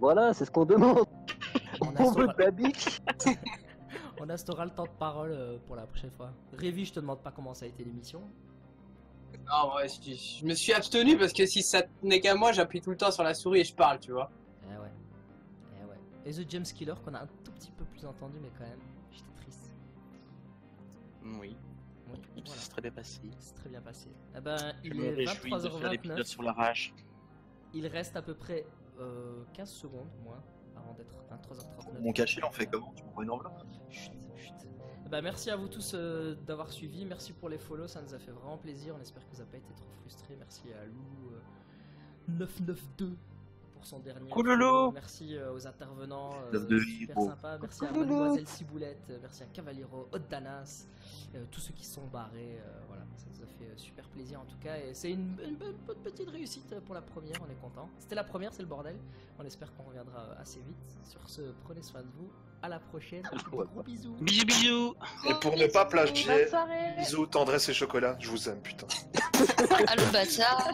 voilà, c'est ce qu'on demande. On On veut de la bite. on instaura le temps de parole euh, pour la prochaine fois. Révi, je te demande pas comment ça a été l'émission. Non, ouais, je, je me suis abstenu parce que si ça tenait qu'à moi, j'appuie tout le temps sur la souris et je parle, tu vois. Et The James Killer qu'on a un tout petit peu plus entendu, mais quand même, j'étais triste. Oui, Oui, voilà. c'est très bien passé. C'est très bien passé. Eh ben, il est réjouis de faire l'épisode 23h29. sur la rage. Il reste à peu près euh, 15 secondes, moins, avant d'être 23h39. Mon cachet, en fait comment? Tu m'envoies une enveloppe? Chut, chut. Eh ben, merci à vous tous euh, d'avoir suivi. Merci pour les follow, ça nous a fait vraiment plaisir. On espère que vous n'avez pas été trop frustrés. Merci à Lou euh, 992 pour son dernier. Merci euh, aux intervenants. euh, de super sympa. Merci à. Mademoiselle Ciboulette. euh, Merci à Cavaliro, Danas, euh, tous ceux qui sont barrés. euh, voilà, ça nous a fait super plaisir en tout cas. Et c'est une, une bonne, bonne petite réussite pour la première. On est content. C'était la première, c'est le bordel. On espère qu'on reviendra assez vite. Sur ce, prenez soin de vous. À la prochaine. Gros bisous. Bisous, bisous. Et pour ne pas plagier, bisous, tendresse et chocolat, je vous aime, putain. Ah le bâtard